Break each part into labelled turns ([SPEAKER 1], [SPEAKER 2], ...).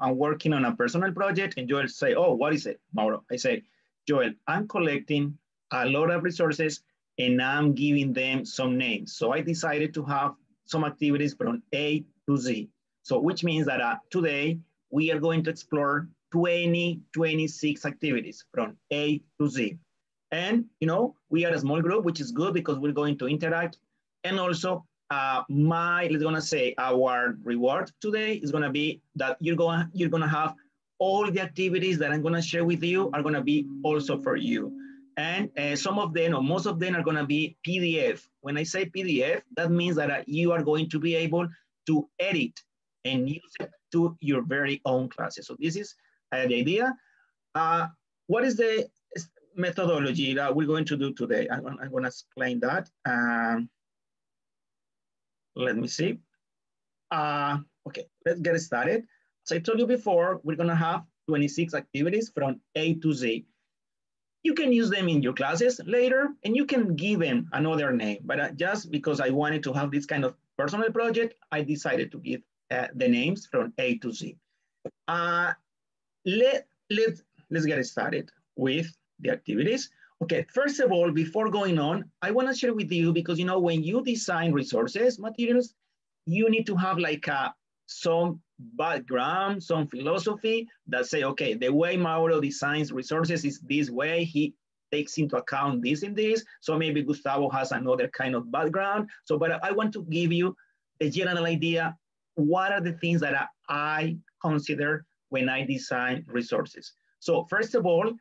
[SPEAKER 1] I'm working on a personal project and Joel say, oh, what is it, Mauro? I say, Joel, I'm collecting a lot of resources and I'm giving them some names. So I decided to have some activities from A to Z. So which means that uh, today we are going to explore 20, 26 activities from A to Z. And, you know, we are a small group, which is good because we're going to interact. And also uh, my, let's gonna say our reward today is gonna be that you're gonna you're gonna have all the activities that I'm gonna share with you are gonna be also for you. And uh, some of them, or most of them are gonna be PDF. When I say PDF, that means that uh, you are going to be able to edit and use it to your very own classes. So this is uh, the idea. Uh, what is the methodology that we're going to do today? I'm, I'm gonna explain that. Um, let me see. Uh, okay, let's get started. As I told you before, we're gonna have 26 activities from A to Z. You can use them in your classes later and you can give them another name, but uh, just because I wanted to have this kind of personal project, I decided to give uh, the names from A to Z. Uh, let, let, let's get started with the activities. Okay, first of all, before going on, I wanna share with you because you know, when you design resources, materials, you need to have like a, some background, some philosophy that say, okay, the way Mauro designs resources is this way, he takes into account this and this. So maybe Gustavo has another kind of background. So, but I want to give you a general idea. What are the things that I consider when I design resources? So first of all,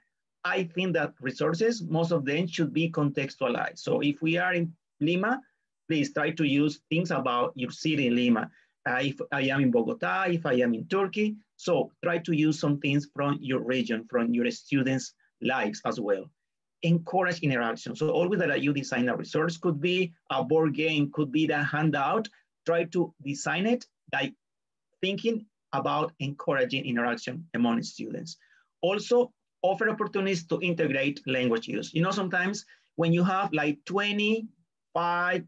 [SPEAKER 1] I think that resources, most of them should be contextualized. So if we are in Lima, please try to use things about your city in Lima. Uh, if I am in Bogota, if I am in Turkey, so try to use some things from your region, from your students' lives as well. Encourage interaction. So always that you design a resource could be a board game, could be the handout. Try to design it by thinking about encouraging interaction among students. Also, offer opportunities to integrate language use. You know, sometimes when you have like 25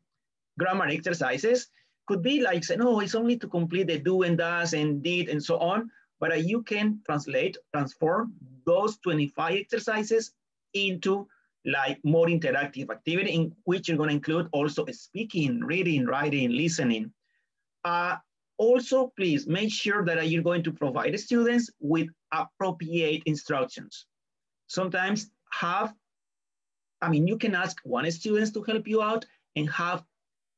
[SPEAKER 1] grammar exercises, could be like, say, no, it's only to complete the do and does and did and so on, but uh, you can translate, transform those 25 exercises into like more interactive activity in which you're gonna include also speaking, reading, writing, listening. Uh, also, please make sure that you're going to provide students with appropriate instructions. Sometimes have, I mean, you can ask one student to help you out and have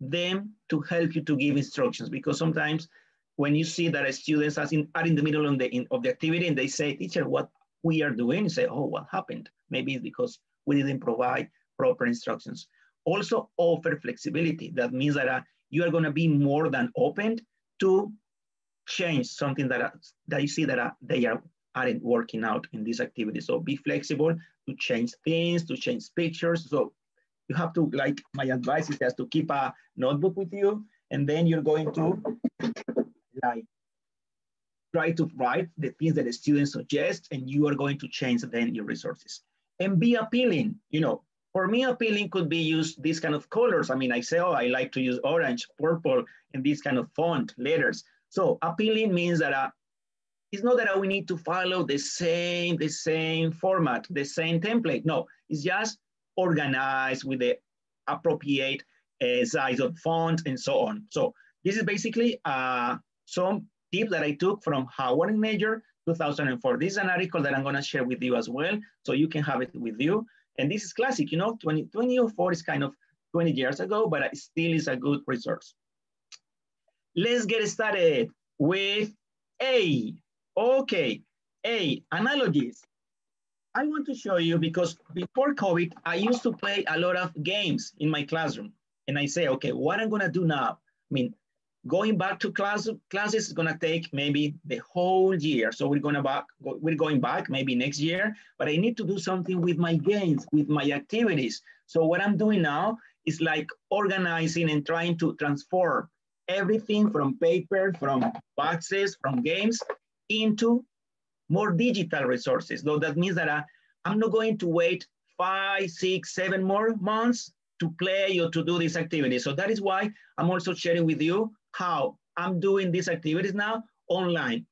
[SPEAKER 1] them to help you to give instructions because sometimes when you see that students are in, are in the middle of the, in, of the activity and they say, teacher, what we are doing, you say, oh, what happened? Maybe it's because we didn't provide proper instructions. Also offer flexibility. That means that uh, you are gonna be more than open to change something that, that you see that uh, they are aren't working out in this activity. So be flexible to change things, to change pictures. So you have to, like my advice is just to keep a notebook with you and then you're going to like try to write the things that the students suggest and you are going to change then your resources. And be appealing, you know, for me, appealing could be used these kind of colors. I mean, I say, oh, I like to use orange, purple, and this kind of font, letters. So appealing means that uh, it's not that we need to follow the same, the same format, the same template. No, it's just organized with the appropriate uh, size of font and so on. So this is basically uh, some tip that I took from Howard Major 2004. This is an article that I'm gonna share with you as well, so you can have it with you. And this is classic, you know, 20, 2004 is kind of 20 years ago, but it still is a good resource. Let's get started with A. Okay, A, analogies. I want to show you because before COVID, I used to play a lot of games in my classroom. And I say, okay, what I'm gonna do now? I mean, going back to class classes is gonna take maybe the whole year. So we're gonna back, we're going back maybe next year, but I need to do something with my games, with my activities. So what I'm doing now is like organizing and trying to transform everything from paper, from boxes, from games into more digital resources. Though that means that uh, I'm not going to wait five, six, seven more months to play or to do this activity. So that is why I'm also sharing with you how I'm doing these activities now online.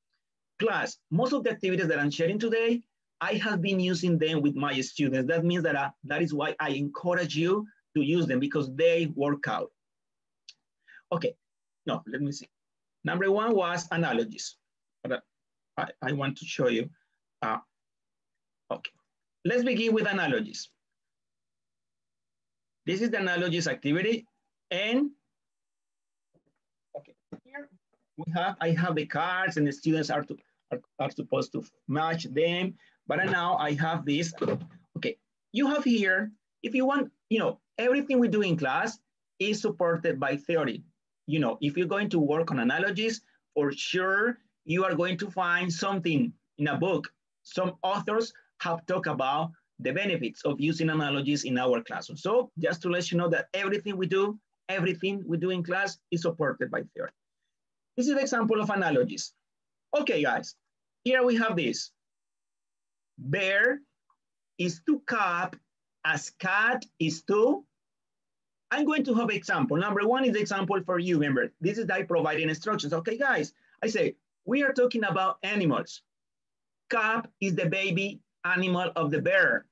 [SPEAKER 1] Plus, most of the activities that I'm sharing today, I have been using them with my students. That means that I, uh, that is why I encourage you to use them because they work out. Okay, no, let me see. Number one was analogies. But uh, I, I want to show you. Uh, okay, let's begin with analogies. This is the analogies activity. And okay, here we have, I have the cards and the students are, to, are, are supposed to match them. But now I have this. Okay, you have here, if you want, you know, everything we do in class is supported by theory. You know, if you're going to work on analogies, for sure, you are going to find something in a book. Some authors have talked about the benefits of using analogies in our classroom. So just to let you know that everything we do, everything we do in class is supported by theory. This is an example of analogies. Okay, guys, here we have this. Bear is to cap as cat is to. I'm going to have example. Number one is the example for you, remember. This is I providing instructions. Okay, guys, I say, we are talking about animals. Cap is the baby animal of the bear.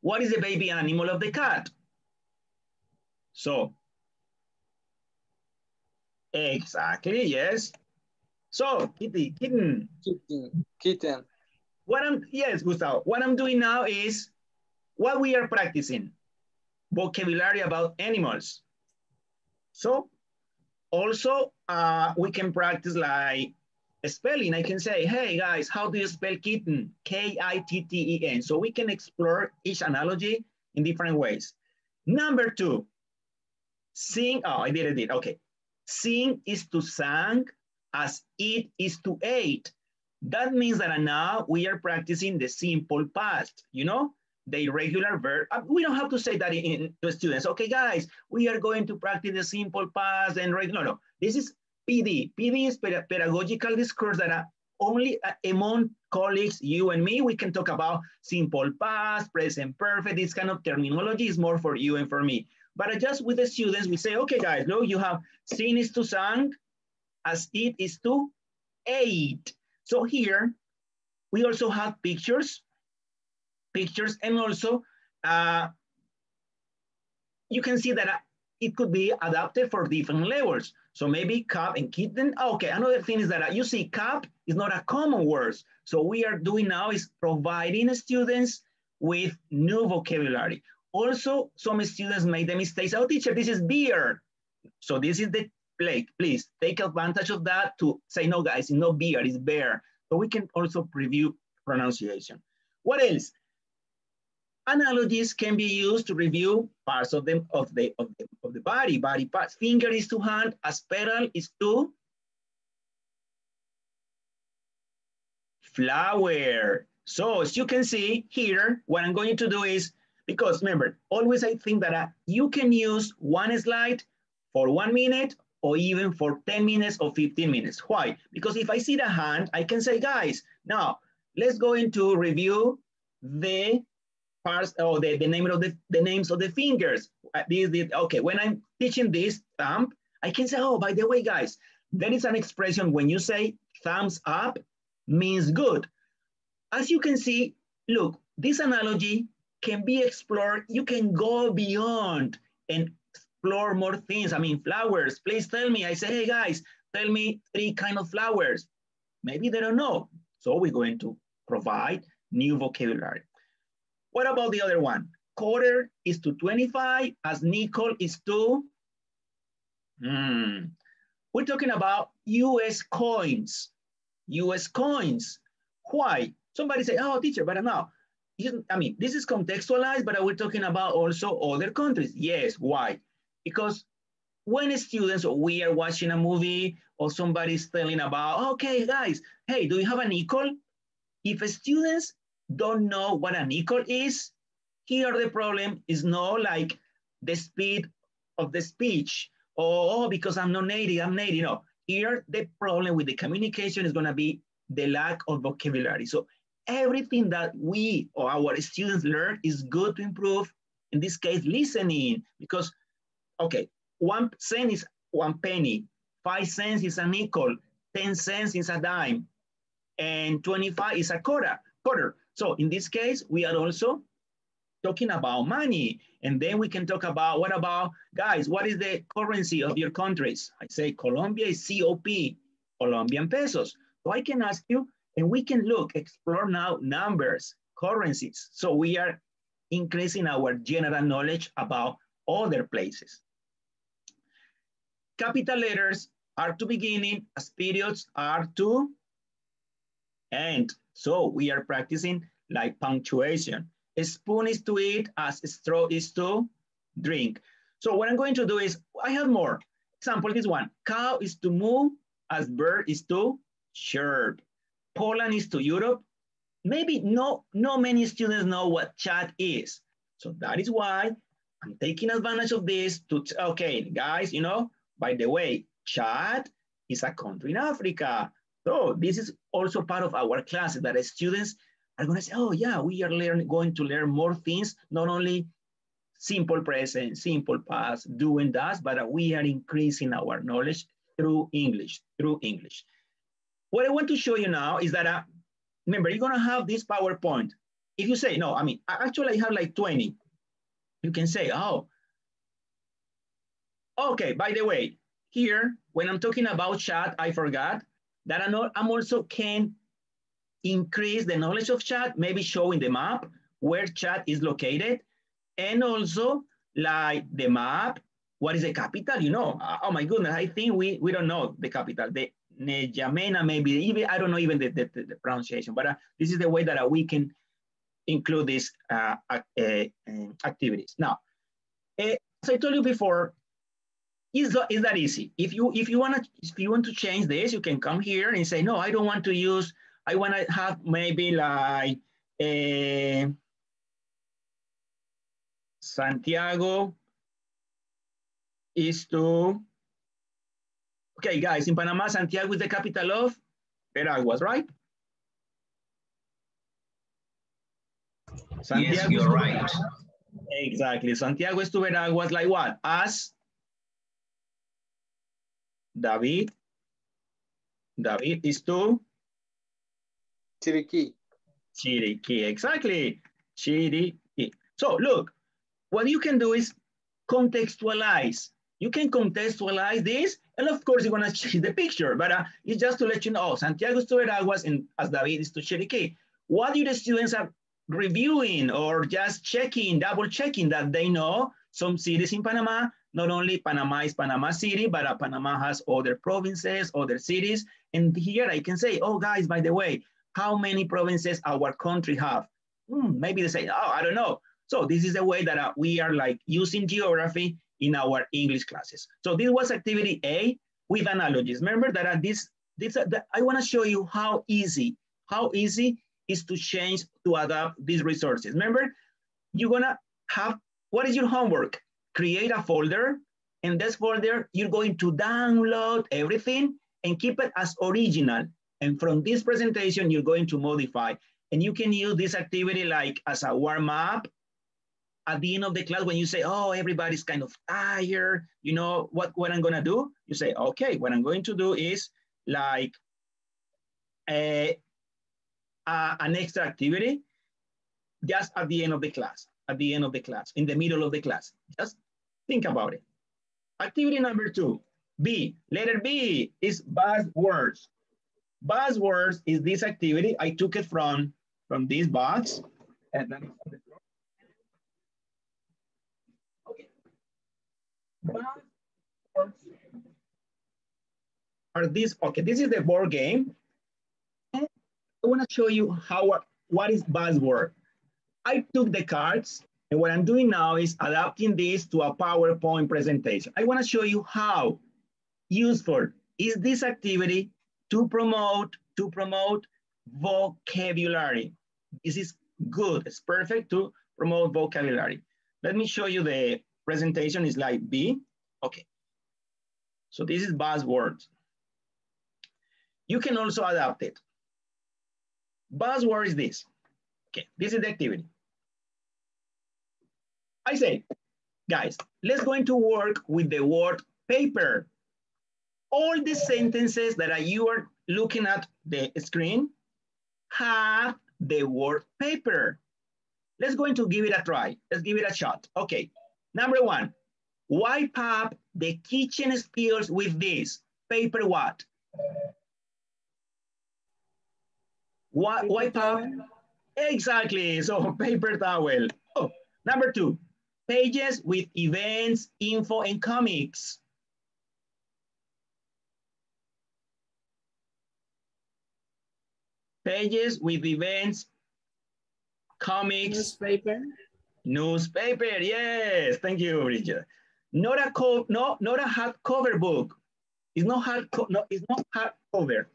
[SPEAKER 1] What is the baby animal of the cat? So, exactly, yes. So, kitty, kitten.
[SPEAKER 2] Kitten, kitten.
[SPEAKER 1] What I'm, yes, Gustavo, what I'm doing now is what we are practicing, vocabulary about animals. So, also, uh, we can practice like spelling. I can say, hey guys, how do you spell kitten? K-I-T-T-E-N. So we can explore each analogy in different ways. Number two, sing, oh, I did it, okay. Sing is to sang as eat is to ate. That means that now we are practicing the simple past, you know? The irregular verb. Uh, we don't have to say that in, to students. Okay, guys, we are going to practice the simple past and regular. No, no, this is PD. PD is pedagogical discourse that are only uh, among colleagues, you and me, we can talk about simple past, present perfect, this kind of terminology is more for you and for me. But just with the students, we say, okay, guys, look, you have seen is to sang, as it is to ate. So here, we also have pictures, pictures, and also uh, you can see that uh, it could be adapted for different levels. So maybe cup and kitten. Okay, another thing is that uh, you see cup is not a common word. So we are doing now is providing students with new vocabulary. Also, some students made the mistake. Oh, teacher, this is beer. So this is the plate. Please take advantage of that to say, no, guys, it's not beer, it's bear. But we can also preview pronunciation. What else? Analogies can be used to review parts of the, of the, of the, of the body, body parts. Finger is to hand, as pedal is to flower. So as you can see here, what I'm going to do is, because remember, always I think that uh, you can use one slide for one minute or even for 10 minutes or 15 minutes. Why? Because if I see the hand, I can say, guys, now let's go into review the parts or the, the name of the, the names of the fingers. Uh, this, this, okay, when I'm teaching this thumb, I can say, oh, by the way, guys, there is an expression when you say thumbs up means good. As you can see, look, this analogy can be explored. You can go beyond and explore more things. I mean, flowers, please tell me. I say, hey guys, tell me three kind of flowers. Maybe they don't know. So we're going to provide new vocabulary. What about the other one? Quarter is to 25 as nickel is to, hmm. We're talking about US coins, US coins. Why? Somebody say, oh, teacher, but now, I mean, this is contextualized, but we're talking about also other countries. Yes, why? Because when students or we are watching a movie or somebody's telling about, okay, guys, hey, do you have a nickel? If students don't know what a nickel is, here the problem is not like the speed of the speech or oh, because I'm not native, I'm native. No, here the problem with the communication is gonna be the lack of vocabulary. So everything that we or our students learn is good to improve. In this case, listening, because okay, one cent is one penny, five cents is a nickel, 10 cents is a dime. and 25 is a quarter. quarter. So in this case, we are also talking about money. And then we can talk about, what about, guys, what is the currency of your countries? I say Colombia is COP, Colombian pesos. So I can ask you, and we can look, explore now numbers, currencies. So we are increasing our general knowledge about other places. Capital letters are to beginning as periods are to end. So we are practicing like punctuation. A spoon is to eat as a straw is to drink. So what I'm going to do is, I have more. Example, this one, cow is to move as bird is to chirp. Poland is to Europe. Maybe no, no many students know what Chad is. So that is why I'm taking advantage of this to, okay, guys, you know, by the way, Chad is a country in Africa. So this is also part of our class that students are going to say, oh yeah, we are learning, going to learn more things, not only simple present, simple past, doing that, but we are increasing our knowledge through English, through English. What I want to show you now is that, uh, remember, you're gonna have this PowerPoint. If you say, no, I mean, actually I have like 20. You can say, oh, okay, by the way, here, when I'm talking about Chad, I forgot that I'm also can increase the knowledge of Chad, maybe showing the map where Chad is located, and also like the map, what is the capital? You know, uh, oh my goodness, I think we, we don't know the capital. The N'Djamena, maybe, even, I don't know even the, the, the pronunciation, but uh, this is the way that uh, we can include these uh, uh, uh, activities. Now, as I told you before, is that, is that easy? If you if you want to if you want to change this, you can come here and say, no, I don't want to use I want to have maybe like uh, Santiago is to, okay, guys, in Panama, Santiago is the capital of Veraguas, right?
[SPEAKER 2] Santiago yes, you're right.
[SPEAKER 1] Exactly. Santiago is to Veraguas like what? As David. David is to
[SPEAKER 3] Chiriquí.
[SPEAKER 1] Chiriquí, exactly. Chiriquí. So look, what you can do is contextualize. You can contextualize this, and of course, you're gonna change the picture, but uh, it's just to let you know, Santiago is to Veraguas and as David is to Chiriquí. What do the students are reviewing or just checking, double checking that they know some cities in Panama, not only Panama is Panama City, but uh, Panama has other provinces, other cities. And here I can say, oh guys, by the way, how many provinces our country have? Hmm, maybe they say, oh, I don't know. So this is the way that uh, we are like using geography in our English classes. So this was activity A with analogies. Remember that this, this uh, I wanna show you how easy, how easy is to change, to adapt these resources. Remember, you're gonna have, what is your homework? Create a folder, and this folder, you're going to download everything and keep it as original. And from this presentation, you're going to modify. And you can use this activity like as a warm up at the end of the class when you say, oh, everybody's kind of tired, you know, what, what I'm gonna do? You say, okay, what I'm going to do is like a, a, an extra activity just at the end of the class, at the end of the class, in the middle of the class. Just think about it. Activity number two, B, letter B is buzzwords. Buzzwords is this activity. I took it from, from this box. And then okay. Buzzwords are these, okay, this is the board game. I wanna show you how, what is buzzword. I took the cards and what I'm doing now is adapting this to a PowerPoint presentation. I wanna show you how useful is this activity to promote, to promote vocabulary. This is good, it's perfect to promote vocabulary. Let me show you the presentation is like B. Okay. So this is buzzwords. You can also adapt it. Buzzword is this. Okay, this is the activity. I say, guys, let's go into work with the word paper all the sentences that are, you are looking at the screen, have the word paper. Let's go into give it a try. Let's give it a shot. Okay, number one, wipe up the kitchen spills with this. Paper what? What wipe up? Exactly, so paper towel. Oh, number two, pages with events, info, and comics. Pages with events, comics.
[SPEAKER 2] Newspaper.
[SPEAKER 1] Newspaper, yes. Thank you, Richard. Not a co no, not a hardcover book. It's not hard no, it's not hardcover.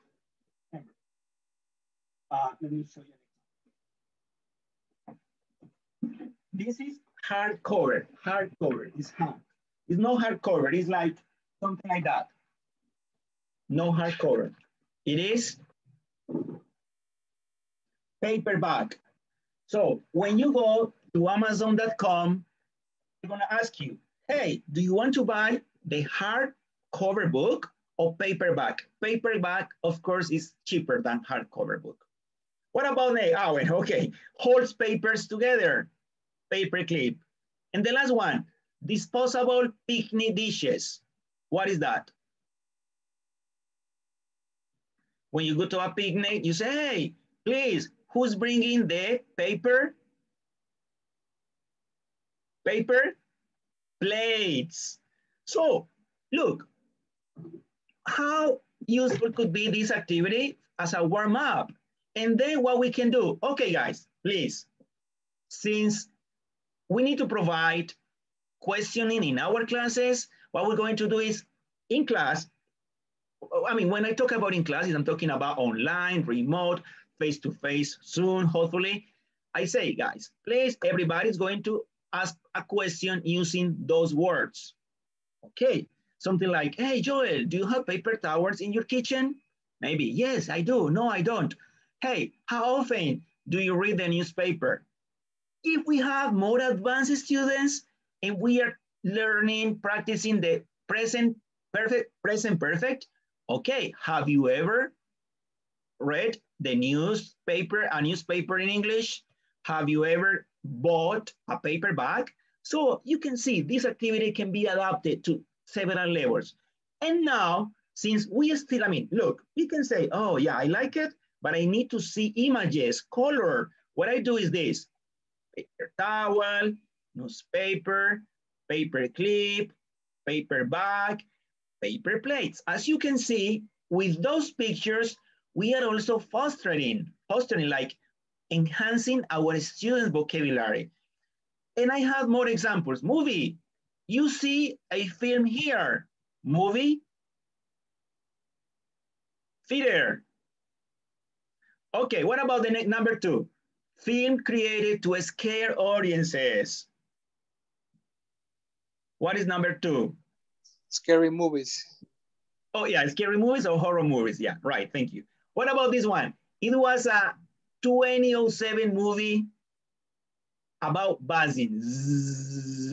[SPEAKER 1] Uh, let me show you. This is hardcover. Hardcover. It's hard. It's no hardcover. It's like something like that. No hardcover. It is paperback. So when you go to Amazon.com, they're gonna ask you, hey, do you want to buy the hardcover book or paperback? Paperback, of course, is cheaper than hardcover book. What about the, oh, okay, holds papers together, paper clip. And the last one, disposable picnic dishes. What is that? When you go to a picnic, you say, hey, please, who's bringing the paper? Paper plates. So look, how useful could be this activity as a warm up? And then what we can do, okay guys, please, since we need to provide questioning in our classes, what we're going to do is in class, I mean, when I talk about in classes, I'm talking about online, remote, face-to-face -face, soon, hopefully. I say, guys, please, everybody's going to ask a question using those words. Okay, something like, hey, Joel, do you have paper towels in your kitchen? Maybe, yes, I do. No, I don't. Hey, how often do you read the newspaper? If we have more advanced students and we are learning, practicing the present perfect, present perfect, okay, have you ever read the newspaper, a newspaper in English? Have you ever bought a paperback? So you can see this activity can be adapted to several levels. And now, since we still, I mean, look, we can say, oh yeah, I like it, but I need to see images, color. What I do is this, paper towel, newspaper, paper clip, paper bag, paper plates. As you can see, with those pictures, we are also fostering, fostering like enhancing our students' vocabulary. And I have more examples. Movie, you see a film here. Movie, theater. Okay, what about the next number two? Film created to scare audiences. What is number two?
[SPEAKER 3] Scary movies.
[SPEAKER 1] Oh yeah, scary movies or horror movies. Yeah, right, thank you. What about this one? It was a 2007 movie about buzzing,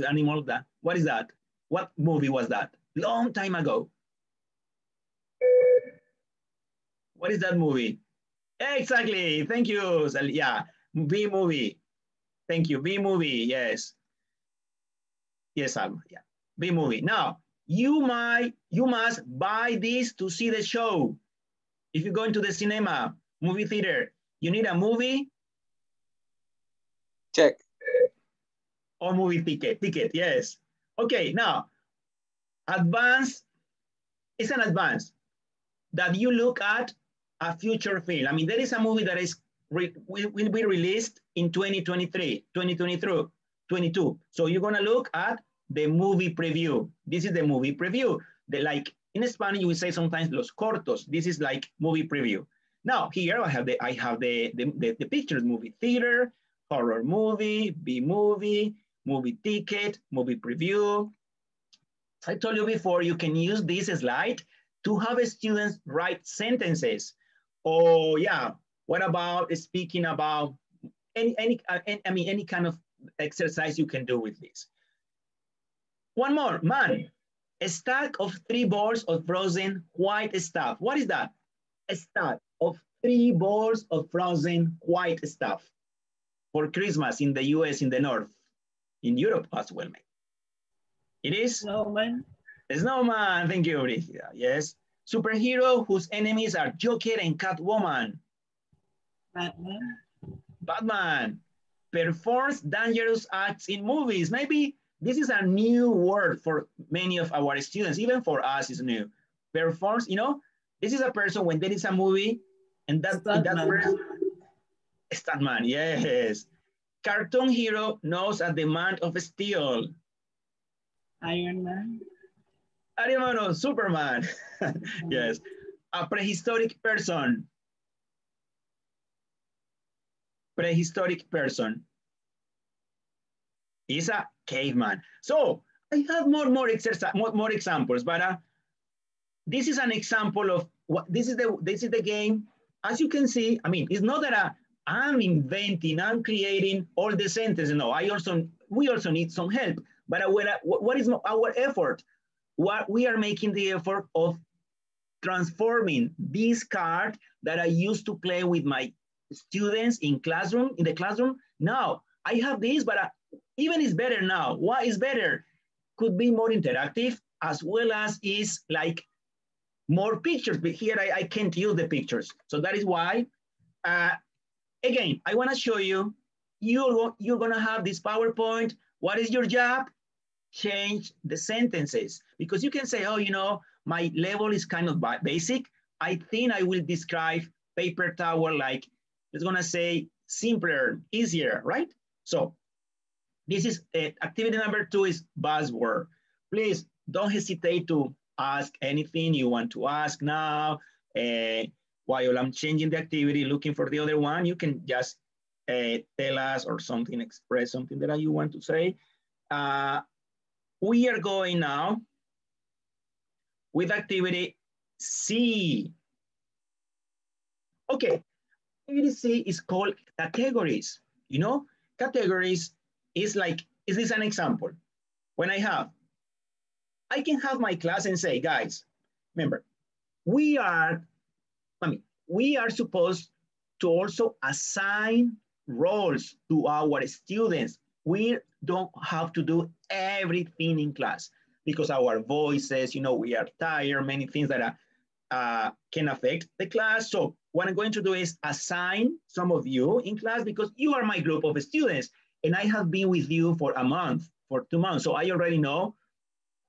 [SPEAKER 1] animal that. What is that? What movie was that? Long time ago. What is that movie? Exactly, thank you. Yeah, Bee Movie. Thank you, Bee Movie, yes. Yes, Alma, yeah, Bee Movie. Now, you might, you must buy this to see the show. If you go into the cinema, movie theater, you need a movie?
[SPEAKER 3] Check.
[SPEAKER 1] Or movie ticket, ticket, yes. Okay, now, advance, it's an advance that you look at a future film. I mean, there is a movie that is will, will be released in 2023, 2023, 22. So you're gonna look at the movie preview. This is the movie preview. The like in Spanish, we say sometimes los cortos. This is like movie preview. Now here I have the I have the, the, the, the pictures, movie theater, horror movie, Bee Movie, movie ticket, movie preview. I told you before, you can use this slide to have students write sentences. Oh yeah, what about speaking about any, any, uh, I mean, any kind of exercise you can do with this. One more, man, a stack of three balls of frozen white stuff. What is that? A stack of three balls of frozen white stuff for Christmas in the US in the North, in Europe as well, man. It is?
[SPEAKER 2] Snowman.
[SPEAKER 1] Snowman, thank you, Brigida. Yes. Superhero whose enemies are Joker and Catwoman.
[SPEAKER 2] Batman.
[SPEAKER 1] Batman performs dangerous acts in movies. Maybe this is a new word for many of our students, even for us is new. Performs, you know, this is a person when there is a movie and that, that person, stuntman, yes. Cartoon hero knows a demand of steel.
[SPEAKER 2] Iron Man.
[SPEAKER 1] Iron Man or Superman. yes. A prehistoric person. Prehistoric person is a caveman. So I have more more exercise, more, more examples, but uh, this is an example of what this is the this is the game. As you can see, I mean, it's not that uh, I'm inventing, I'm creating all the sentences. No, I also we also need some help. But uh, what is our effort? What we are making the effort of transforming this card that I used to play with my students in classroom in the classroom. Now I have this, but uh, even is better now. What is better? Could be more interactive as well as is like more pictures, but here I, I can't use the pictures. So that is why, uh, again, I wanna show you, you're, you're gonna have this PowerPoint. What is your job? Change the sentences because you can say, oh, you know, my level is kind of basic. I think I will describe paper towel like, it's gonna say simpler, easier, right? So this is uh, activity number two is buzzword. Please don't hesitate to ask anything you want to ask now. Uh, while I'm changing the activity, looking for the other one, you can just uh, tell us or something, express something that you want to say. Uh, we are going now with activity C. Okay, activity C is called categories. You know, categories is like, is this an example? When I have, I can have my class and say, guys, remember, we are, I mean, we are supposed to also assign roles to our students. We don't have to do everything in class because our voices, you know, we are tired, many things that are, uh, can affect the class. So what I'm going to do is assign some of you in class because you are my group of students and I have been with you for a month, for two months. So I already know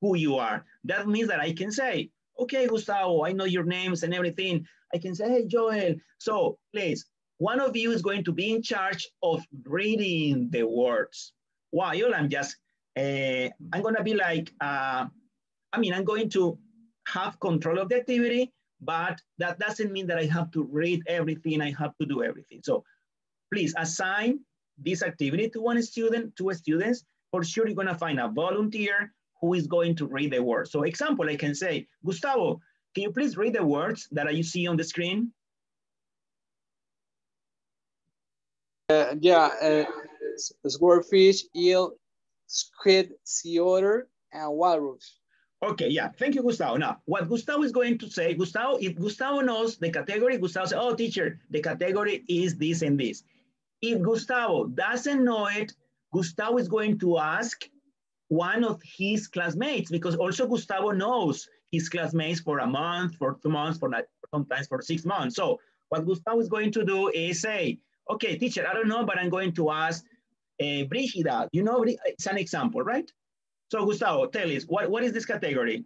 [SPEAKER 1] who you are. That means that I can say, okay, Gustavo, I know your names and everything. I can say, hey, Joel. So please, one of you is going to be in charge of reading the words. While I'm just, uh, I'm gonna be like, uh, I mean, I'm going to have control of the activity, but that doesn't mean that I have to read everything, I have to do everything. So please assign this activity to one student, two students, for sure you're gonna find a volunteer who is going to read the words. So example, I can say, Gustavo, can you please read the words that you see on the screen?
[SPEAKER 3] Uh, yeah, uh, swordfish, eel, squid, sea otter, and walrus.
[SPEAKER 1] Okay, yeah, thank you, Gustavo. Now, what Gustavo is going to say, Gustavo, if Gustavo knows the category, Gustavo says, oh, teacher, the category is this and this. If Gustavo doesn't know it, Gustavo is going to ask one of his classmates because also Gustavo knows his classmates for a month, for two months, for not, sometimes for six months. So what Gustavo is going to do is say, okay, teacher, I don't know, but I'm going to ask uh, Brigida. You know, it's an example, right? So Gustavo, tell us, what, what is this category?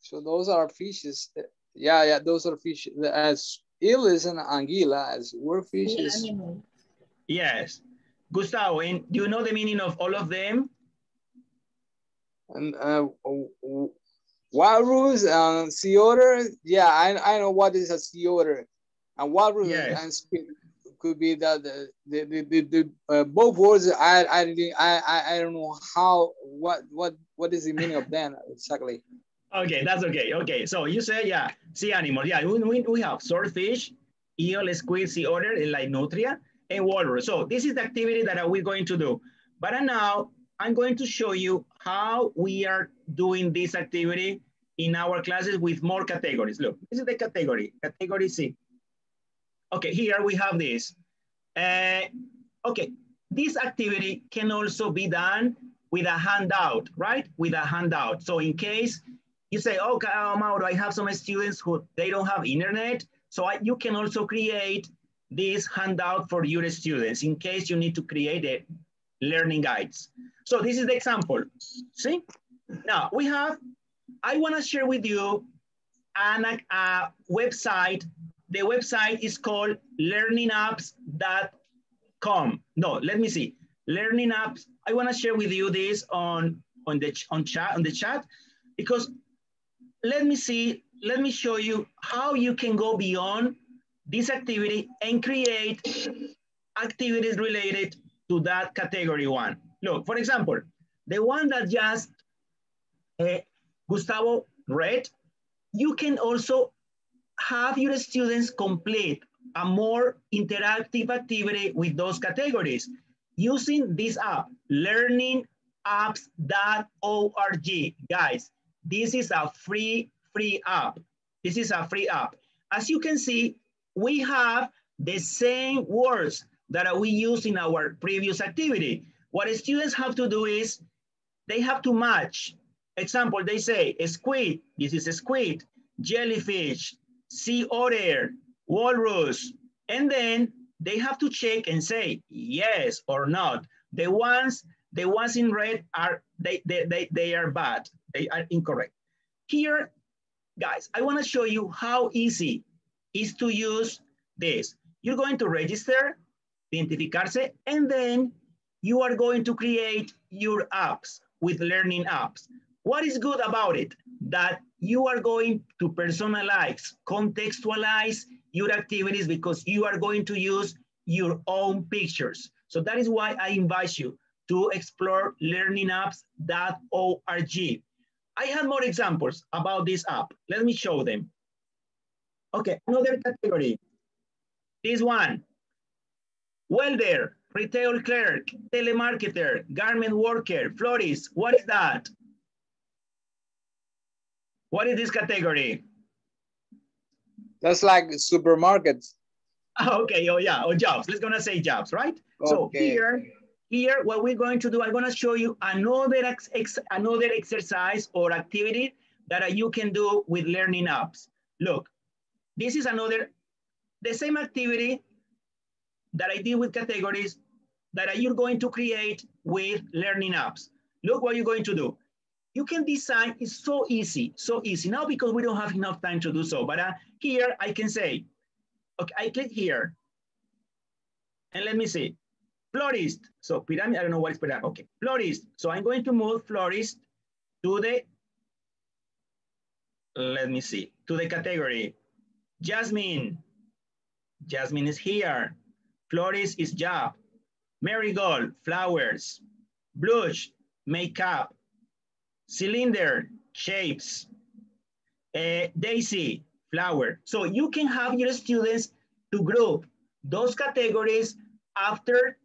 [SPEAKER 3] So those are fishes. Yeah, yeah, those are fishes. As Eel is an anguilla as swordfish is.
[SPEAKER 1] Yes. Gustavo, and do you know the meaning of all of them?
[SPEAKER 3] And uh, walrus and sea otter. Yeah, I, I know what is a sea otter. And walrus yes. and squid could be that the the the, the, the uh, both words I I I I don't know how what what what is the meaning of them exactly.
[SPEAKER 1] Okay, that's okay. Okay, so you say, yeah, sea animals. Yeah, we, we have swordfish, eel, squid, sea otter, like nutria, and walrus. So this is the activity that we're going to do. But now I'm going to show you how we are doing this activity in our classes with more categories. Look, this is the category, category C. Okay, here we have this. Uh, okay, this activity can also be done with a handout, right? With a handout. So in case you say, okay, oh, Mauro, I have some students who they don't have internet. So I, you can also create this handout for your students in case you need to create a learning guides. So this is the example, see? Now we have, I wanna share with you an, uh, a website. The website is called learningapps.com. No, let me see. Learning apps, I wanna share with you this on, on, the, on, chat, on the chat because let me see, let me show you how you can go beyond this activity and create activities related to that category one. Look, for example, the one that just uh, Gustavo read, you can also have your students complete a more interactive activity with those categories using this app, learningapps.org. Guys, this is a free, free app. This is a free app. As you can see, we have the same words that we used in our previous activity. What students have to do is they have to match. Example, they say squid, this is a squid, jellyfish, sea otter, walrus, and then they have to check and say yes or not. The ones, the ones in red are, they, they, they, they are bad, they are incorrect. Here, guys, I wanna show you how easy is to use this. You're going to register, identificarse, and then you are going to create your apps with learning apps. What is good about it? That you are going to personalize, contextualize your activities because you are going to use your own pictures. So that is why I invite you to explore learningapps.org. I have more examples about this app. Let me show them. Okay, another category. This one, welder, retail clerk, telemarketer, garment worker, florist. What is that? What is this category?
[SPEAKER 3] That's like supermarkets.
[SPEAKER 1] Okay, oh yeah, or jobs. Let's gonna say jobs, right? Okay. So here, here, what we're going to do, I'm gonna show you another, ex another exercise or activity that you can do with learning apps. Look, this is another, the same activity that I did with categories that you're going to create with learning apps. Look what you're going to do. You can design, it's so easy, so easy. Now because we don't have enough time to do so, but uh, here I can say, okay, I click here. And let me see, florist. So pyramid, I don't know what is pyramid. Okay, florist. So I'm going to move florist to the, let me see, to the category. Jasmine. Jasmine is here. Florist is job. Marigold, flowers. Blush, makeup. Cylinder, shapes. Uh, daisy, flower. So you can have your students to group those categories after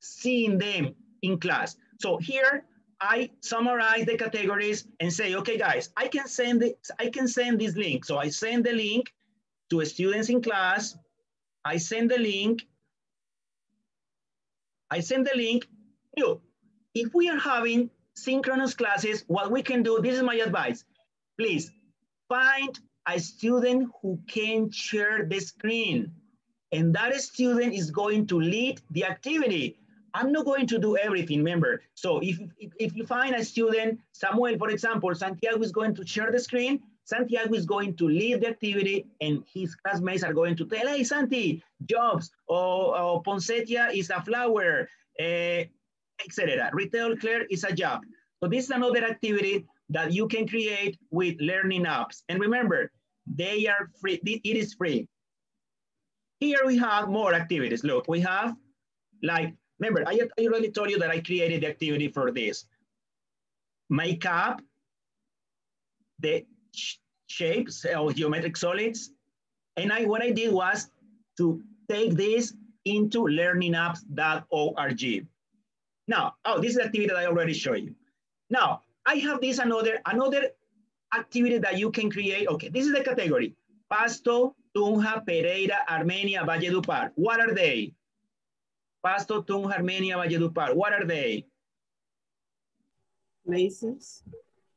[SPEAKER 1] seeing them in class. So here I summarize the categories and say, okay, guys, I can send it, I can send this link. So I send the link to students in class. I send the link. I send the link. You, if we are having synchronous classes, what we can do, this is my advice. Please find a student who can share the screen. And that student is going to lead the activity. I'm not going to do everything, remember. So if, if, if you find a student, Samuel, for example, Santiago is going to share the screen, Santiago is going to lead the activity and his classmates are going to tell, hey, Santi, jobs, or, or Poinsettia is a flower, uh, etc. Retail clerk is a job. So this is another activity that you can create with learning apps. And remember, they are free, it is free. Here we have more activities. Look, we have like, remember, I, I already told you that I created the activity for this. Makeup, the shapes or geometric solids. And I, what I did was to take this into learningapps.org. Now, oh, this is the activity that I already showed you. Now, I have this another, another activity that you can create. Okay, this is the category. Pasto, Tunja, Pereira, Armenia, Valledupar. What are they? Pasto, Tunja, Armenia, Valledupar. What are they?
[SPEAKER 2] Places.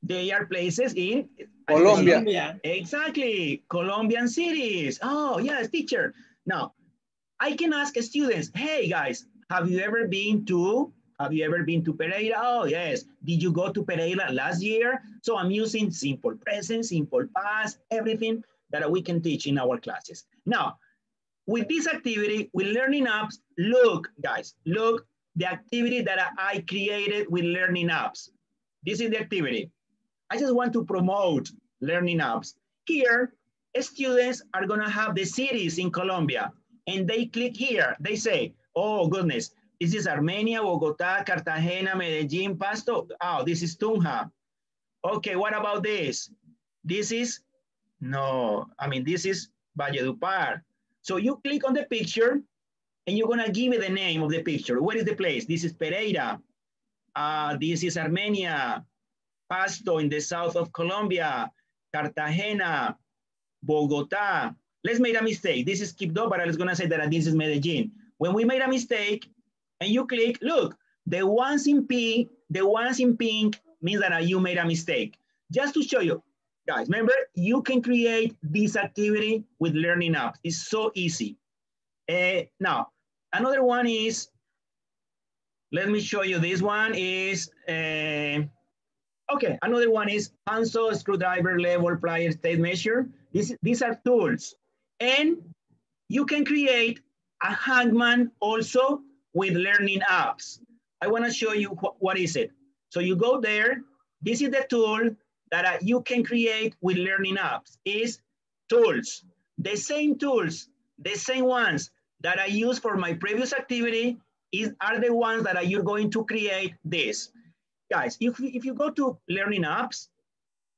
[SPEAKER 1] They are places in
[SPEAKER 3] Colombia. Colombia.
[SPEAKER 1] Exactly, Colombian cities. Oh, yes, teacher. Now, I can ask students, hey guys, have you ever been to, have you ever been to Pereira? Oh, yes. Did you go to Pereira last year? So I'm using simple present, simple past, everything that we can teach in our classes. Now, with this activity, with Learning Apps, look, guys, look, the activity that I created with Learning Apps. This is the activity. I just want to promote Learning Apps. Here, students are gonna have the cities in Colombia and they click here. They say, oh goodness, this is Armenia, Bogota, Cartagena, Medellin, Pasto. Oh, this is Tunja. Okay, what about this? This is, no, I mean, this is Valledupar. So you click on the picture and you're gonna give me the name of the picture. Where is the place? This is Pereira. Uh, this is Armenia. Pasto in the south of Colombia. Cartagena, Bogota. Let's make a mistake. This is Quibdó, but I was gonna say that this is Medellin. When we made a mistake and you click, look, the ones in pink, the ones in pink means that you made a mistake. Just to show you, guys, remember, you can create this activity with Learning Apps. It's so easy. Uh, now, another one is, let me show you this one is, uh, okay, another one is handsaw, screwdriver, level, pliers, tape measure. This, these are tools. And you can create a hangman also with learning apps. I wanna show you wh what is it. So you go there, this is the tool that uh, you can create with learning apps is tools. The same tools, the same ones that I use for my previous activity is, are the ones that you're going to create this. Guys, if, if you go to learning apps,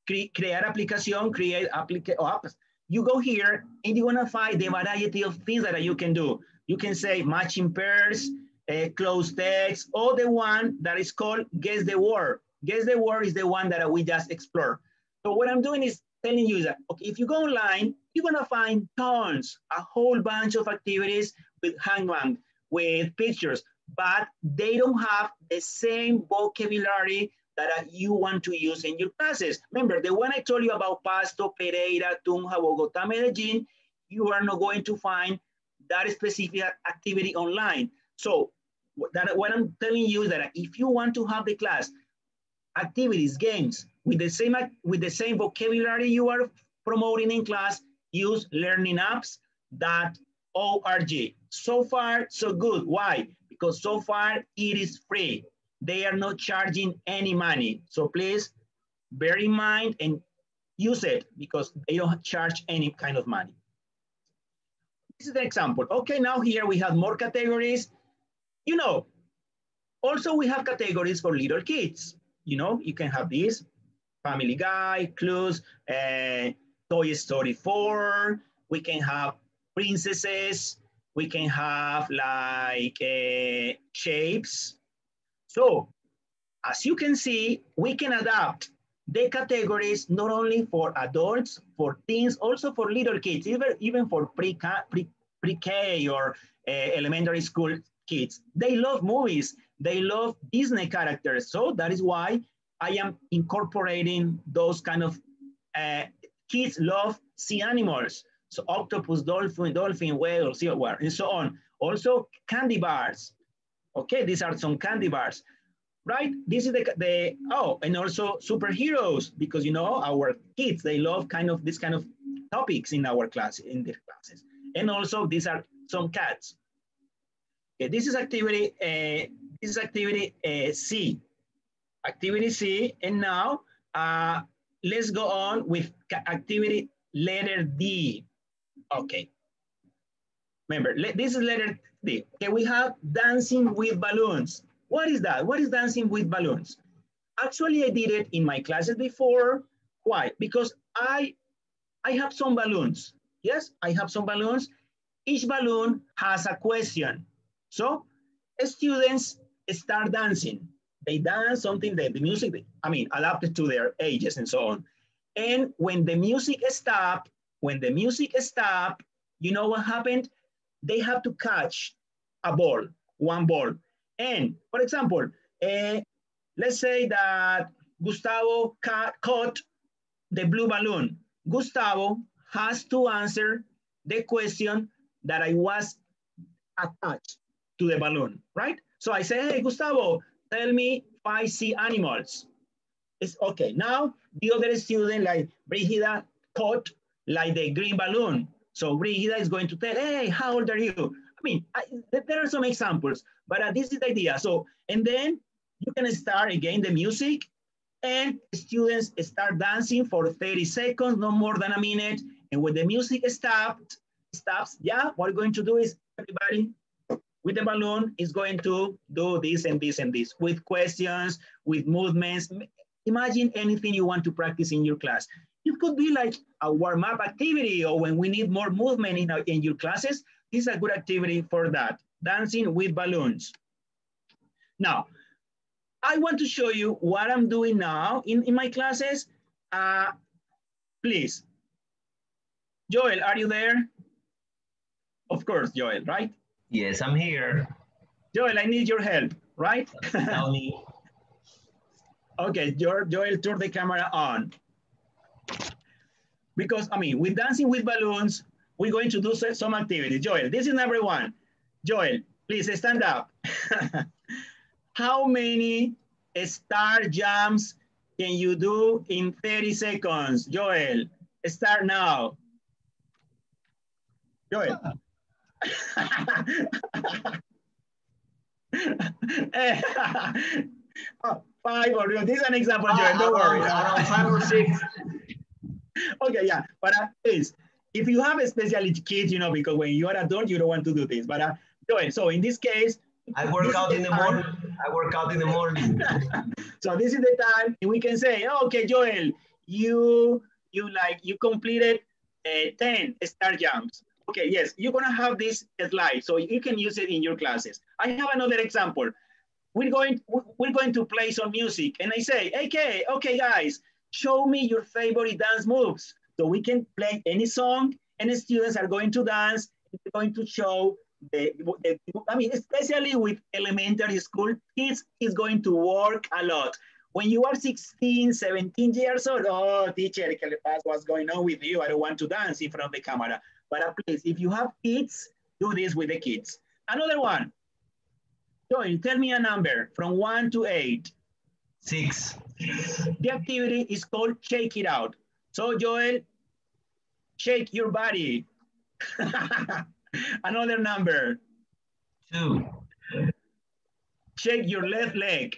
[SPEAKER 1] cre create application, create applica apps, you go here and you're gonna find the variety of things that you can do. You can say matching pairs, uh, cloze text, or the one that is called guess the word. Guess the word is the one that we just explored. So what I'm doing is telling you that, okay, if you go online, you're gonna find tons, a whole bunch of activities with Hangman, with pictures, but they don't have the same vocabulary that uh, you want to use in your classes. Remember, the one I told you about Pasto, Pereira, Tunja, Bogota, Medellin, you are not going to find that specific activity online. So that what I'm telling you is that uh, if you want to have the class activities, games with the same with the same vocabulary you are promoting in class, use learningapps.org. So far, so good. Why? Because so far it is free. They are not charging any money. So please bear in mind and use it because they don't charge any kind of money. This is the example. Okay, now here we have more categories. You know, also we have categories for little kids. You know, you can have this, Family Guy, Clues, uh, Toy Story 4. We can have princesses. We can have like uh, shapes. So as you can see, we can adapt the categories not only for adults, for teens, also for little kids, even, even for pre-K pre, pre or uh, elementary school kids. They love movies. They love Disney characters. So that is why I am incorporating those kind of, uh, kids love sea animals. So octopus, dolphin, dolphin, whale, sea whale, and so on. Also candy bars. Okay, these are some candy bars right? This is the, the, oh, and also superheroes, because you know, our kids, they love kind of this kind of topics in our class, in their classes. And also these are some cats. Okay, this is activity, uh, this is activity uh, C. Activity C, and now uh, let's go on with activity letter D. Okay. Remember, this is letter D. Okay, we have dancing with balloons. What is that? What is dancing with balloons? Actually, I did it in my classes before. Why? Because I, I have some balloons. Yes, I have some balloons. Each balloon has a question. So students start dancing. They dance something that the music, I mean, adapted to their ages and so on. And when the music stop, when the music stop, you know what happened? They have to catch a ball, one ball. And for example, uh, let's say that Gustavo ca caught the blue balloon. Gustavo has to answer the question that I was attached to the balloon, right? So I say, hey, Gustavo, tell me five sea animals. It's okay. Now the other student like Brigida caught like the green balloon. So Brigida is going to tell, hey, how old are you? I mean, I, there are some examples, but uh, this is the idea. So, and then you can start again the music and students start dancing for 30 seconds, no more than a minute. And when the music stopped, stops, yeah, what we're going to do is everybody with the balloon is going to do this and this and this with questions, with movements. Imagine anything you want to practice in your class. It could be like a warm-up activity or when we need more movement in, our, in your classes, this is a good activity for that, dancing with balloons. Now, I want to show you what I'm doing now in, in my classes. Uh, please. Joel, are you there? Of course, Joel, right?
[SPEAKER 4] Yes, I'm here.
[SPEAKER 1] Joel, I need your help, right?
[SPEAKER 4] Tell me.
[SPEAKER 1] okay, Joel, Joel, turn the camera on. Because, I mean, with Dancing with Balloons, we're going to do some activity. Joel, this is number one. Joel, please stand up. How many star jumps can you do in 30 seconds? Joel, start now. Joel. Ah. Eh. oh, five or this is an example, Joel, don't worry.
[SPEAKER 4] Around five or six.
[SPEAKER 1] okay, yeah, but uh, please, if you have a special kid, you know, because when you are adult, you don't want to do this, but uh, Joel, so in this case,
[SPEAKER 4] I work out in the morning. I work out in the morning.
[SPEAKER 1] so this is the time we can say, okay, Joel, you you like you completed uh, 10 star jumps. Okay, yes, you're gonna have this slide, so you can use it in your classes. I have another example. We're going we're going to play some music, and I say, okay, okay, guys, show me your favorite dance moves. So we can play any song, and the students are going to dance. They're going to show the, the, I mean, especially with elementary school, kids is going to work a lot. When you are 16, 17 years old, oh, teacher, what's going on with you? I don't want to dance in front of the camera. But please, if you have kids, do this with the kids. Another one. Joel, tell me a number from one to eight.
[SPEAKER 4] Six.
[SPEAKER 1] The activity is called Shake It Out. So Joel, shake your body. Another number.
[SPEAKER 4] Two.
[SPEAKER 1] Shake your left leg.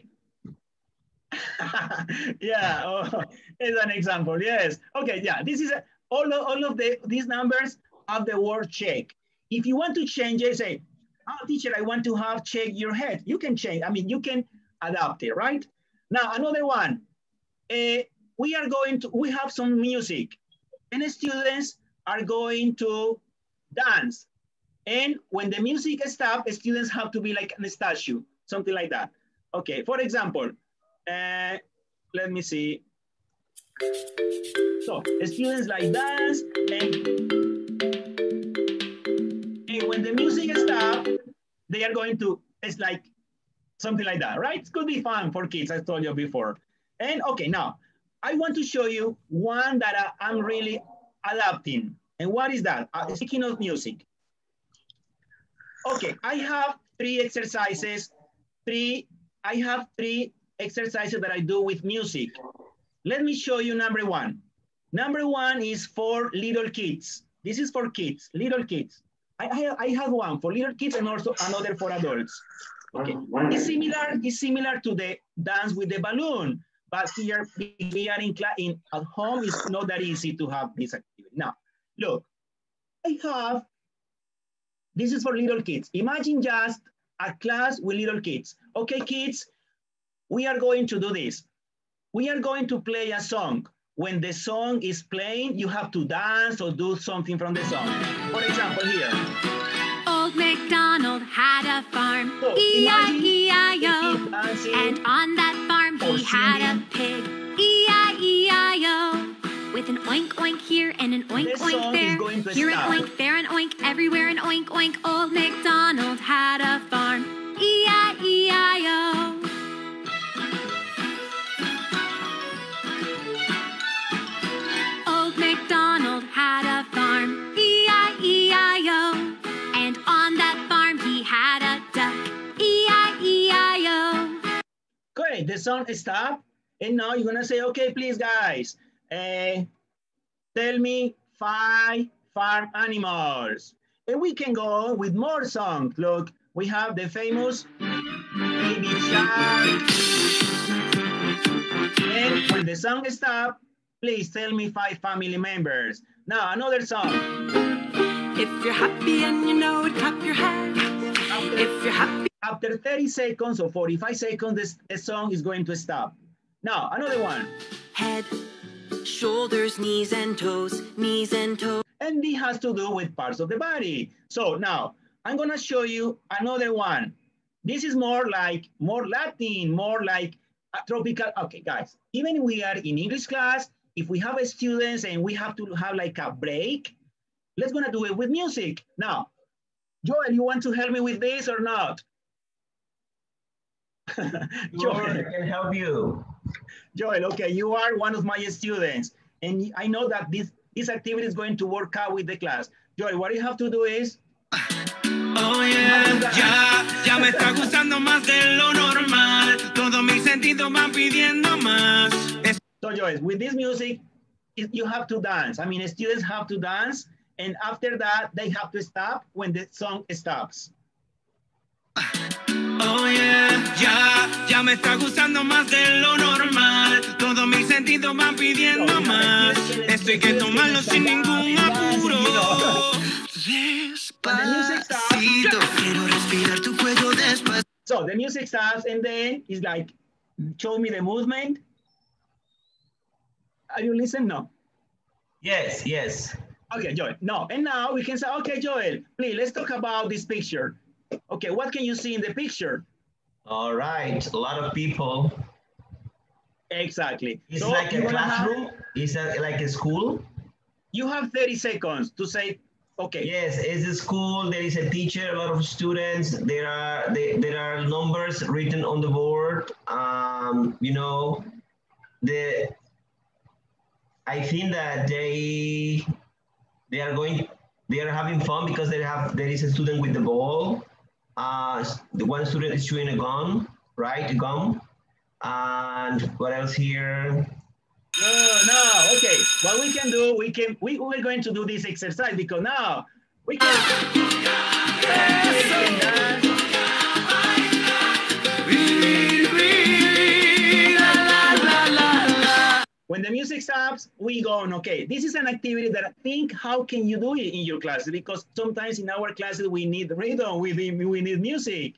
[SPEAKER 1] yeah, oh, it's an example, yes. Okay, yeah, this is, a, all, of, all of the, these numbers have the word shake. If you want to change it, say, oh, teacher, I want to have shake your head. You can change, I mean, you can adapt it, right? Now, another one. Uh, we are going to, we have some music and students are going to dance. And when the music stops, students have to be like a statue, something like that. Okay, for example, uh, let me see. So students like dance and when the music stops, they are going to, it's like something like that, right? It could be fun for kids, I told you before. And okay, now, I want to show you one that I, am really adapting. And what is that? Uh, speaking of music, Okay, I have three exercises, three, I have three exercises that I do with music. Let me show you number one. Number one is for little kids. This is for kids, little kids. I, I, I have one for little kids and also another for adults. Okay, it's similar, it's similar to the dance with the balloon, but here we are in, in at home, it's not that easy to have this activity. Now, look, I have this is for little kids. Imagine just a class with little kids. Okay, kids, we are going to do this. We are going to play a song. When the song is playing, you have to dance or do something from the song. For example, here.
[SPEAKER 5] Old MacDonald had a farm, oh, E-I-E-I-O. And on that farm he had a pig, E-I-E-I-O. with an oink oink here and an oink
[SPEAKER 1] This
[SPEAKER 5] oink there. Here
[SPEAKER 1] stop.
[SPEAKER 5] an oink, there an oink, everywhere an oink oink. Old MacDonald had a farm. E E-I-E-I-O.
[SPEAKER 1] The song stop. And now you're gonna say, okay, please guys, uh, tell me five farm animals. And we can go with more songs. Look, we have the famous Baby Shark. And when the song stop, please tell me five family members. Now another song.
[SPEAKER 6] If you're happy and you know it, clap your hands. If you're happy,
[SPEAKER 1] after 30 seconds or 45 seconds, this, the song is going to stop. Now another one.
[SPEAKER 6] head, shoulders, knees and toes, knees and toes.
[SPEAKER 1] and this has to do with parts of the body. So now I'm gonna show you another one. This is more like, more Latin, more like a tropical. Okay, guys, even we are in English class, if we have a students and we have to have like a break, let's gonna do it with music. Now, Joel, you want to help me with this or not?
[SPEAKER 4] Sure,
[SPEAKER 1] Joel.
[SPEAKER 4] I can help you.
[SPEAKER 1] Joel, okay, you are one of my students, and I know that this, this activity is going to work out with the class. Joel, what you have to do is,
[SPEAKER 7] Oh yeah, ya, ya me está gustando más de lo normal. Todos mis sentidos van pidiendo más. Es-
[SPEAKER 1] so Joel, with this music, it- you have to dance. I mean, students have to dance, and after that, they have to stop when the song stops.
[SPEAKER 7] Oh yeah, ya, ya me está gustando más de lo normal. Todos mis sentidos van pidiendo más. Esto hay que tomarlo sin ningún apuro. Despacito, quiero respirar tu cuello despacito.
[SPEAKER 1] So the music stops, and then it's like, show me the movement. Are you listening? No.
[SPEAKER 4] Yes, yes.
[SPEAKER 1] Okay, Joel. No, and now we can say, okay, Joel, please, let's talk about this picture. Okay, what can you see in the picture?
[SPEAKER 4] All right, a lot of people.
[SPEAKER 1] Exactly.
[SPEAKER 4] It's
[SPEAKER 1] So
[SPEAKER 4] like a
[SPEAKER 1] you're have-
[SPEAKER 4] classroom. It's a, like a school.
[SPEAKER 1] you have 30 seconds to say, okay,
[SPEAKER 4] Yes, it's a school. There is a teacher, a lot of students. There are there, there are numbers written on the board. Um, you know, the I think that they they are going they are having fun because they have there is a student with the ball. Uh, the one student is chewing a gum, right? A gum. And what else here?
[SPEAKER 1] no, no, okay. What we can do, we can, we, we're going to do this exercise because now we can, we When the music stops, we go on, okay, this is an activity that I think, how can you do it in your classes? Because sometimes in our classes, we need rhythm, we need, we need music.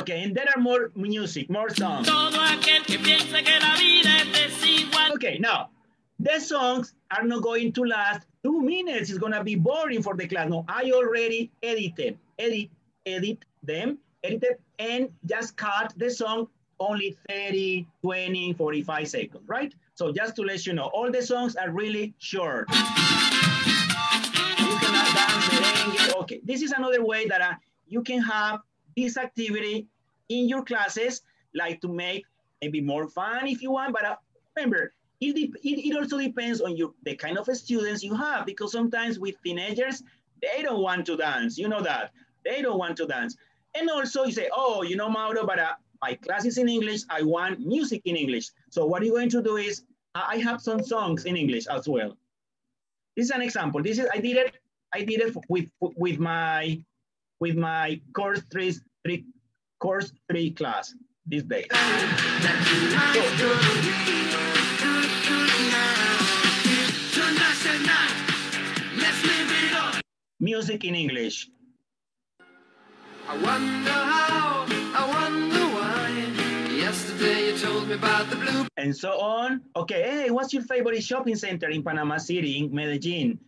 [SPEAKER 1] Okay, and there are more music, more songs.
[SPEAKER 6] Todo aquel que piensa que la vida es desigual.
[SPEAKER 1] Okay, now, the songs are not going to last two minutes. It's gonna be boring for the class. No, I already edited, edit, edit them, edited, and just cut the song only 30, 20, 45 seconds, right? So just to let you know, all the songs are really short. You cannot dance merengue. Okay, this is another way that uh, you can have this activity in your classes, like to make maybe more fun if you want, but uh, remember, it, it, it also depends on your the kind of students you have, because sometimes with teenagers, they don't want to dance, you know that, they don't want to dance. And also you say, oh, you know, Mauro, but uh, my class is in English, I want music in English. So what you're going to do is, I have some songs in English as well. This is an example. This is, I did it, I did it with, with my, with my course three, three, course three class this day. Music in English.
[SPEAKER 8] I wonder how, I wonder why. Yesterday you told me about the blue
[SPEAKER 1] and so on. Okay, hey, what's your favorite shopping center in Panama City, in Medellin?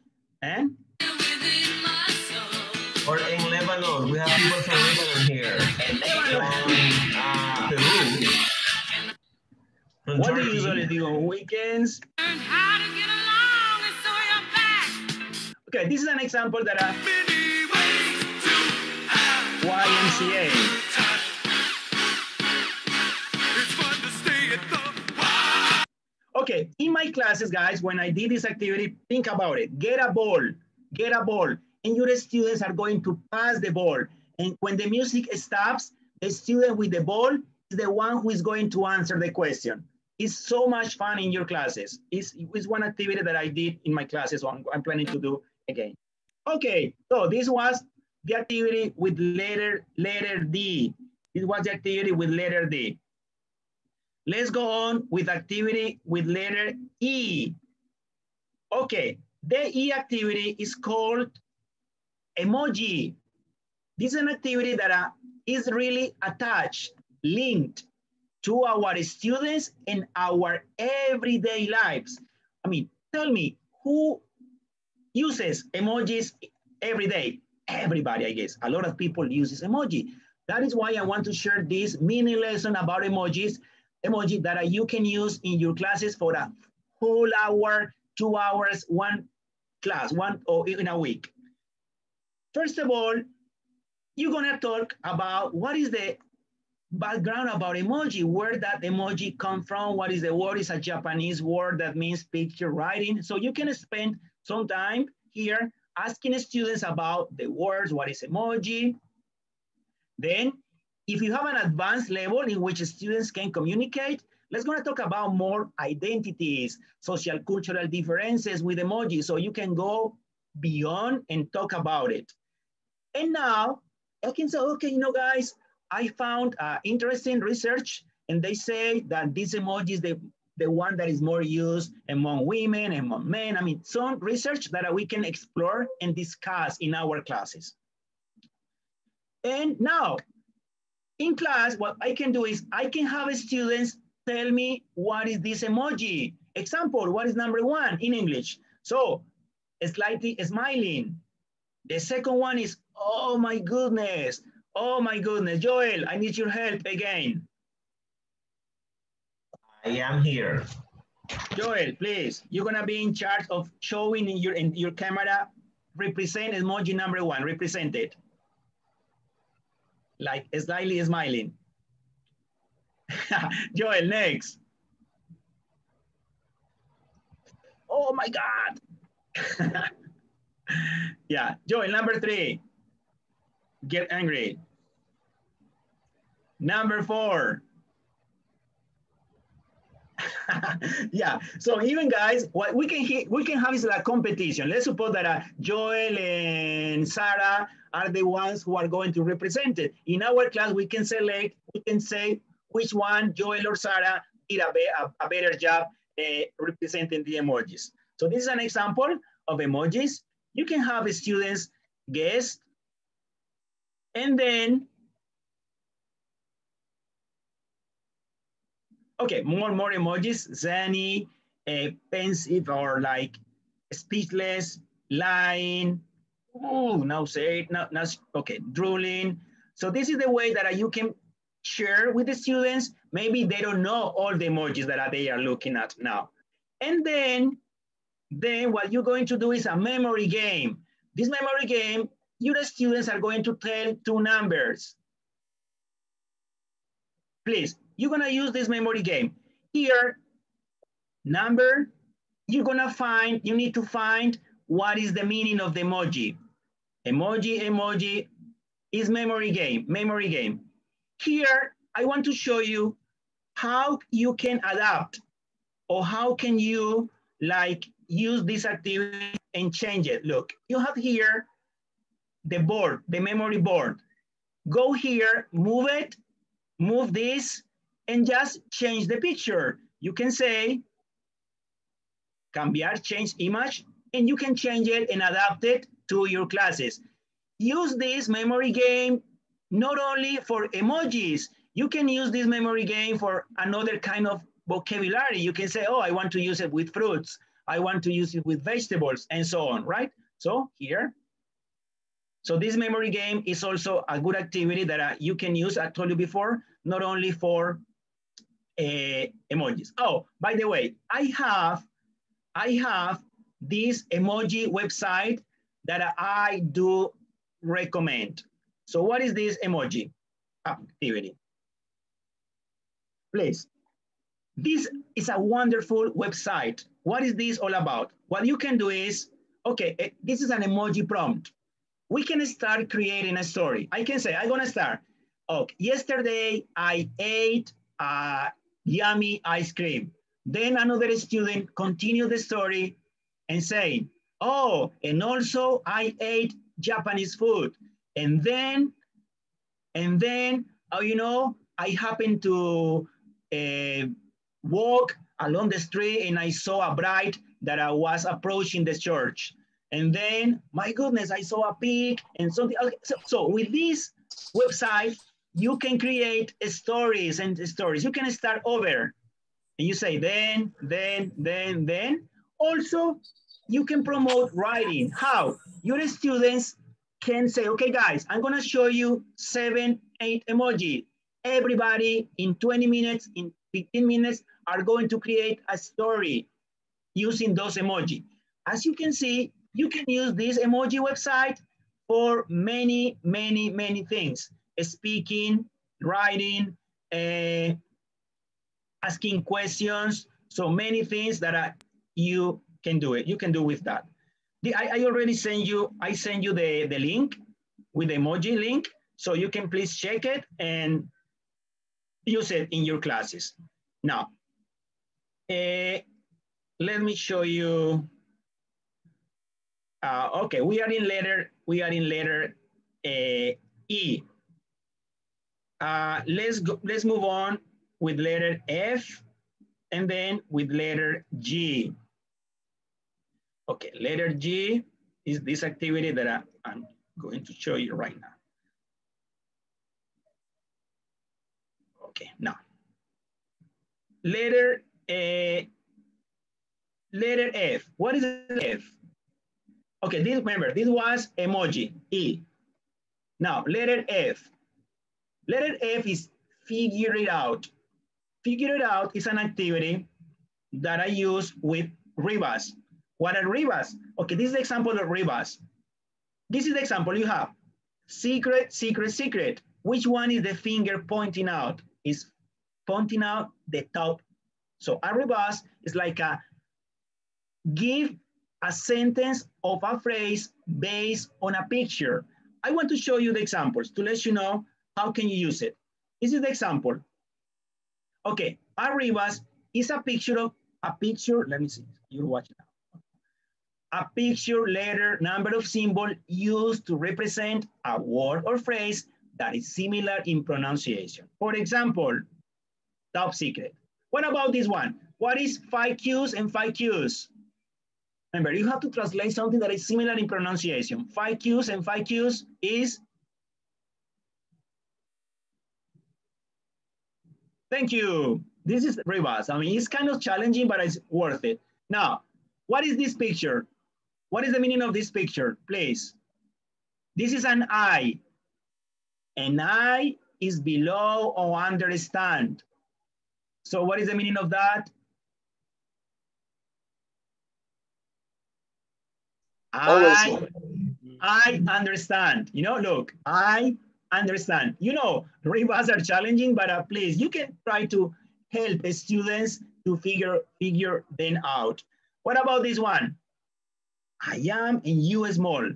[SPEAKER 1] Eh?
[SPEAKER 4] Or in Lebanon, we have people from Lebanon here. From uh, Peru.
[SPEAKER 1] From what Turkey. do you usually do on weekends? Okay, this is an example that I... YMCA. Okay, in my classes, guys, when I did this activity, think about it. Get a ball, get a ball, and your students are going to pass the ball. And when the music stops, the student with the ball is the one who is going to answer the question. It's so much fun in your classes. It's, it's one activity that I did in my classes, so I'm, I'm planning to do again. Okay, so this was the activity with letter, letter D. This was the activity with letter D. Let's go on with activity with letter E. Okay, the E activity is called emoji. This is an activity that uh, is really attached, linked to our students in our everyday lives. I mean, tell me, who uses emojis every day? Everybody, I guess. A lot of people use this emoji. That is why I want to share this mini lesson about emojis emoji that you can use in your classes for a whole hour, two hours, one class, one or in a week. First of all, you're gonna talk about what is the background about emoji, where that emoji come from, what is the word, is a Japanese word that means picture writing. So you can spend some time here asking students about the words, what is emoji. Then if you have an advanced level in which students can communicate, let's gonna talk about more identities, social cultural differences with emoji, so you can go beyond and talk about it. And now, I can say, okay, you know, guys, I found uh, interesting research and they say that this emoji is the, the one that is more used among women, among men. I mean, some research that we can explore and discuss in our classes. And now, in class, what I can do is I can have students tell me what is this emoji. Example, what is number one in English? So slightly smiling. The second one is, oh my goodness. Oh my goodness, Joel, I need your help again.
[SPEAKER 4] I am here.
[SPEAKER 1] Joel, please, you're gonna be in charge of showing in your, in your camera, represent emoji number one, represent it like slightly smiling. Joel, next. Oh my God. yeah, Joel, number three, get angry. Number four. yeah, so even guys, what we can we can have is a competition. Let's suppose that uh, Joel and Sarah are the ones who are going to represent it. In our class, we can select, we can say which one, Joel or Sarah, did a, be, a, a better job uh, representing the emojis. So this is an example of emojis. You can have students guess, and then, okay, more more emojis, zany, uh, pensive, or like speechless, lying, oh, now say it, now, now, okay, drooling. So this is the way that you can share with the students. Maybe they don't know all the emojis that they are looking at now. And then, then what you're going to do is a memory game. This memory game, your students are going to tell two numbers. Please, you're gonna use this memory game. Here, number, you're gonna find, you need to find what is the meaning of the emoji. Emoji, emoji is memory game, memory game. Here, I want to show you how you can adapt or how can you like use this activity and change it. Look, you have here the board, the memory board. Go here, move it, move this, and just change the picture. You can say, cambiar, change image, and you can change it and adapt it to your classes. Use this memory game not only for emojis, you can use this memory game for another kind of vocabulary. You can say, oh, I want to use it with fruits. I want to use it with vegetables and so on, right? So here. So this memory game is also a good activity that uh, you can use, I told you before, not only for uh, emojis. Oh, by the way, I have, I have this emoji website that I do recommend. So what is this emoji activity? Please. This is a wonderful website. What is this all about? What you can do is, okay, eh, this is an emoji prompt. We can start creating a story. I can say, I'm gonna start. Okay, yesterday I ate a yummy ice cream. Then another student continued the story and saying, oh, and also I ate Japanese food. And then, and then, oh, you know, I happened to uh, walk along the street and I saw a bride that I was approaching the church. And then, my goodness, I saw a pig and something. Okay, so, so with this website, you can create stories and stories. You can start over and you say then, then, then, then. Also, you can promote writing. How? Your students can say, okay, guys, I'm gonna show you seven, eight emoji. Everybody in 20 minutes, in 15 minutes, are going to create a story using those emoji. As you can see, you can use this emoji website for many, many, many things. Speaking, writing, uh, asking questions. So many things that you can do it. You can do with that. The, I, I already sent you, I sent you the, the link with the emoji link. So you can please check it and use it in your classes. Now, uh, let me show you. Uh, okay, we are in letter, we are in letter uh, E. Uh, let's go, let's move on with letter F and then with letter G. Okay, letter G is this activity that I, I'm going to show you right now. Okay, now. Letter A, letter F. What is F? Okay, this remember, this was emoji, E. Now, letter F. Letter F is figure it out. Figure it out is an activity that I use with Rebus. What are Rebus? Okay, this is the example of Rebus. This is the example you have. Secret, secret, secret. Which one is the finger pointing out? Is pointing out the top. So a Rebus is like a give a sentence of a phrase based on a picture. I want to show you the examples to let you know how can you use it. This is the example. Okay, a Rebus is a picture of a picture. Let me see, you're watching now a picture, letter, number of symbol used to represent a word or phrase that is similar in pronunciation. For example, top secret. What about this one? What is five Qs and five Qs? Remember, you have to translate something that is similar in pronunciation. Five Qs and five Qs is Thank you. This is Rebus. I mean, it's kind of challenging, but it's worth it. Now, what is this picture? What is the meaning of this picture, please? This is an eye. An eye is below or understand. So what is the meaning of that? I, I understand. You know, look, I understand. You know, rebus are challenging, but uh, please, you can try to help the students to figure figure them out. What about this one? I am in you small.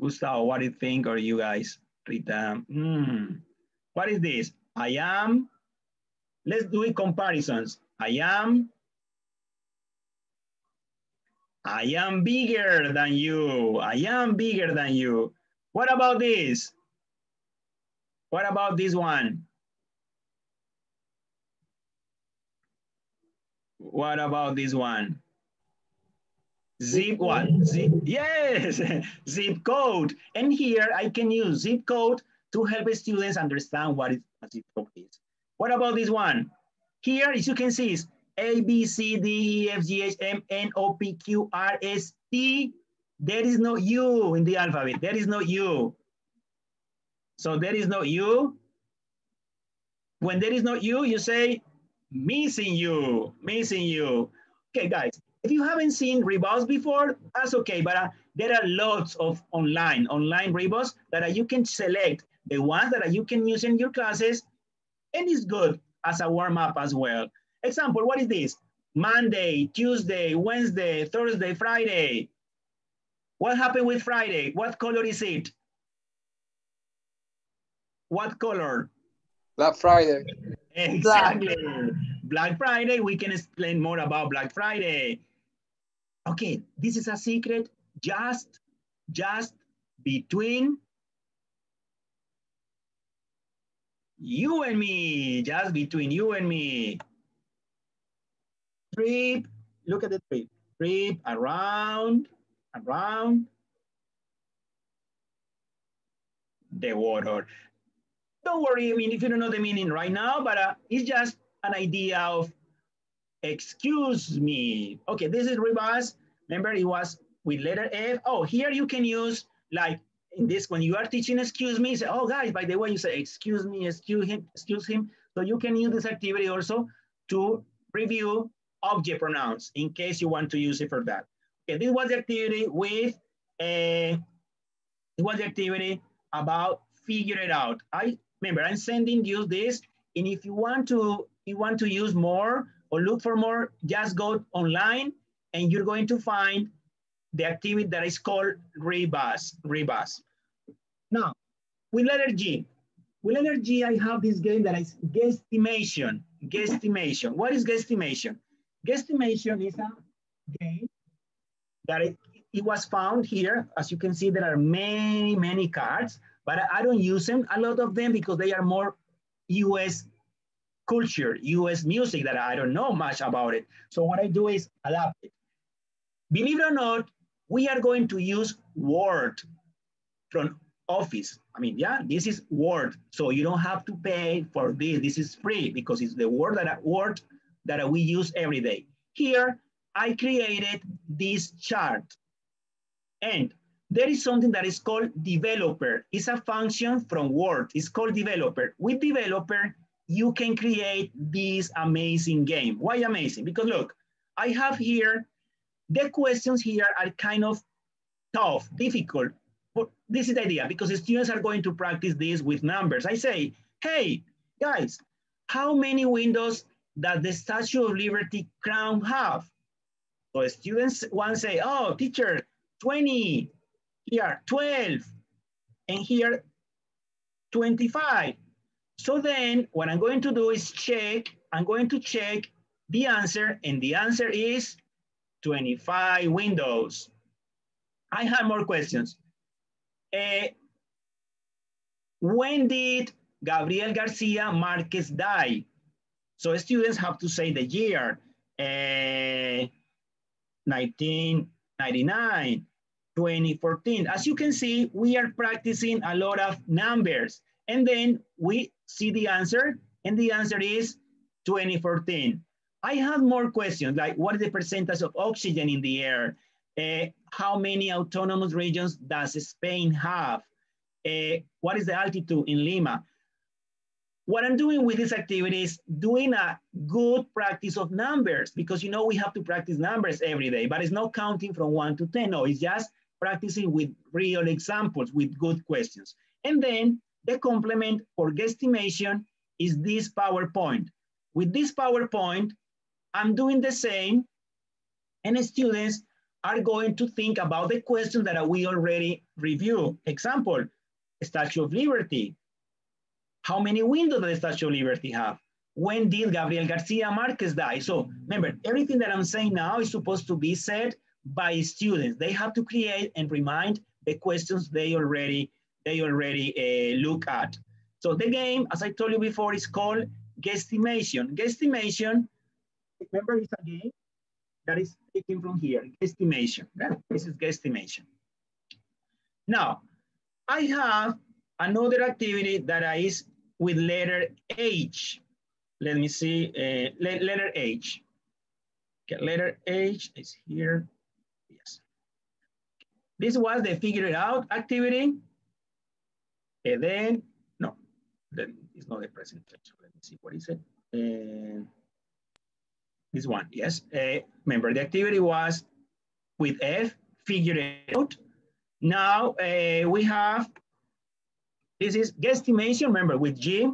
[SPEAKER 1] Gustavo, what do you think, or you guys? Rita, hmm. What is this? I am, let's do it comparisons. I am, I am bigger than you. I am bigger than you. What about this? What about this one? What about this one? Zip what? Zip, yes, zip code. And here I can use zip code to help students understand what a zip code is. What about this one? Here, as you can see, is A, B, C, D, E, F, G, H, M, N, O, P, Q, R, S, T. There is no U in the alphabet. There is no U. So there is no U. When there is not you, you say, missing you, missing you. Okay, guys, if you haven't seen rebus before, that's okay, but uh, there are lots of online, online rebus that uh, you can select the ones that uh, you can use in your classes, and it's good as a warm-up as well. Example, what is this? Monday, Tuesday, Wednesday, Thursday, Friday. What happened with Friday? What color is it? What color?
[SPEAKER 3] Black Friday.
[SPEAKER 1] Exactly. Black Friday, we can explain more about Black Friday. Okay, this is a secret just, just between you and me, just between you and me. Trip, look at the trip. Trip around, around the water. Don't worry, I mean, if you don't know the meaning right now, but uh, it's just an idea of excuse me. Okay, this is reverse. Remember, it was with letter F. Oh, here you can use like in this, when you are teaching excuse me, say, oh guys, by the way, you say excuse me, excuse him, excuse him. So you can use this activity also to review object pronouns in case you want to use it for that. Okay, this was the activity with a, it was the activity about figure it out. I remember I'm sending you this, and if you want to you want to use more or look for more, just go online and you're going to find the activity that is called rebus, rebus. Now, with letter G, with letter G, I have this game that is guesstimation, guesstimation. What is guesstimation? Guesstimation is a game that it, it was found here. As you can see, there are many, many cards, but I don't use them, a lot of them because they are more US culture, US music that I don't know much about it. So what I do is adapt it. Believe it or not, we are going to use Word from Office. I mean, yeah, this is Word. So you don't have to pay for this. This is free because it's the word that word that we use every day. Here, I created this chart. And there is something that is called developer. It's a function from Word. It's called developer. With developer, you can create this amazing game. Why amazing? Because look, I have here, the questions here are kind of tough, difficult. But this is the idea because the students are going to practice this with numbers. I say, hey, guys, how many windows does the Statue of Liberty crown have? So students one say, oh, teacher, 20, here 12, and here 25. So then what I'm going to do is check, I'm going to check the answer and the answer is 25 windows. I have more questions. Uh, when did Gabriel Garcia Marquez die? So students have to say the year, uh, 1999, 2014. As you can see, we are practicing a lot of numbers. And then we see the answer, and the answer is 2014. I have more questions, like what is the percentage of oxygen in the air? Uh, how many autonomous regions does Spain have? Uh, what is the altitude in Lima? What I'm doing with this activity is doing a good practice of numbers because you know we have to practice numbers every day, but it's not counting from one to 10. No, it's just practicing with real examples, with good questions. And then the complement for guesstimation is this PowerPoint. With this PowerPoint, I'm doing the same, and students are going to think about the questions that we already reviewed. Example, Statue of Liberty. How many windows does the Statue of Liberty have? When did Gabriel Garcia Marquez die? So remember, everything that I'm saying now is supposed to be said by students. They have to create and remind the questions they already they already uh, look at. So the game, as I told you before, is called guesstimation. Guesstimation, remember it's a game that is taken from here, guesstimation. This is guesstimation. Now, I have another activity that is with letter H. Let me see, uh, letter H. Okay, letter H is here. Yes. This was the figure it out activity. And then, no, then it's not the present tense. Let me see, what is it? Uh, this one, yes. Uh, remember, the activity was with F, figure it out. Now uh, we have, this is guesstimation, remember, with G.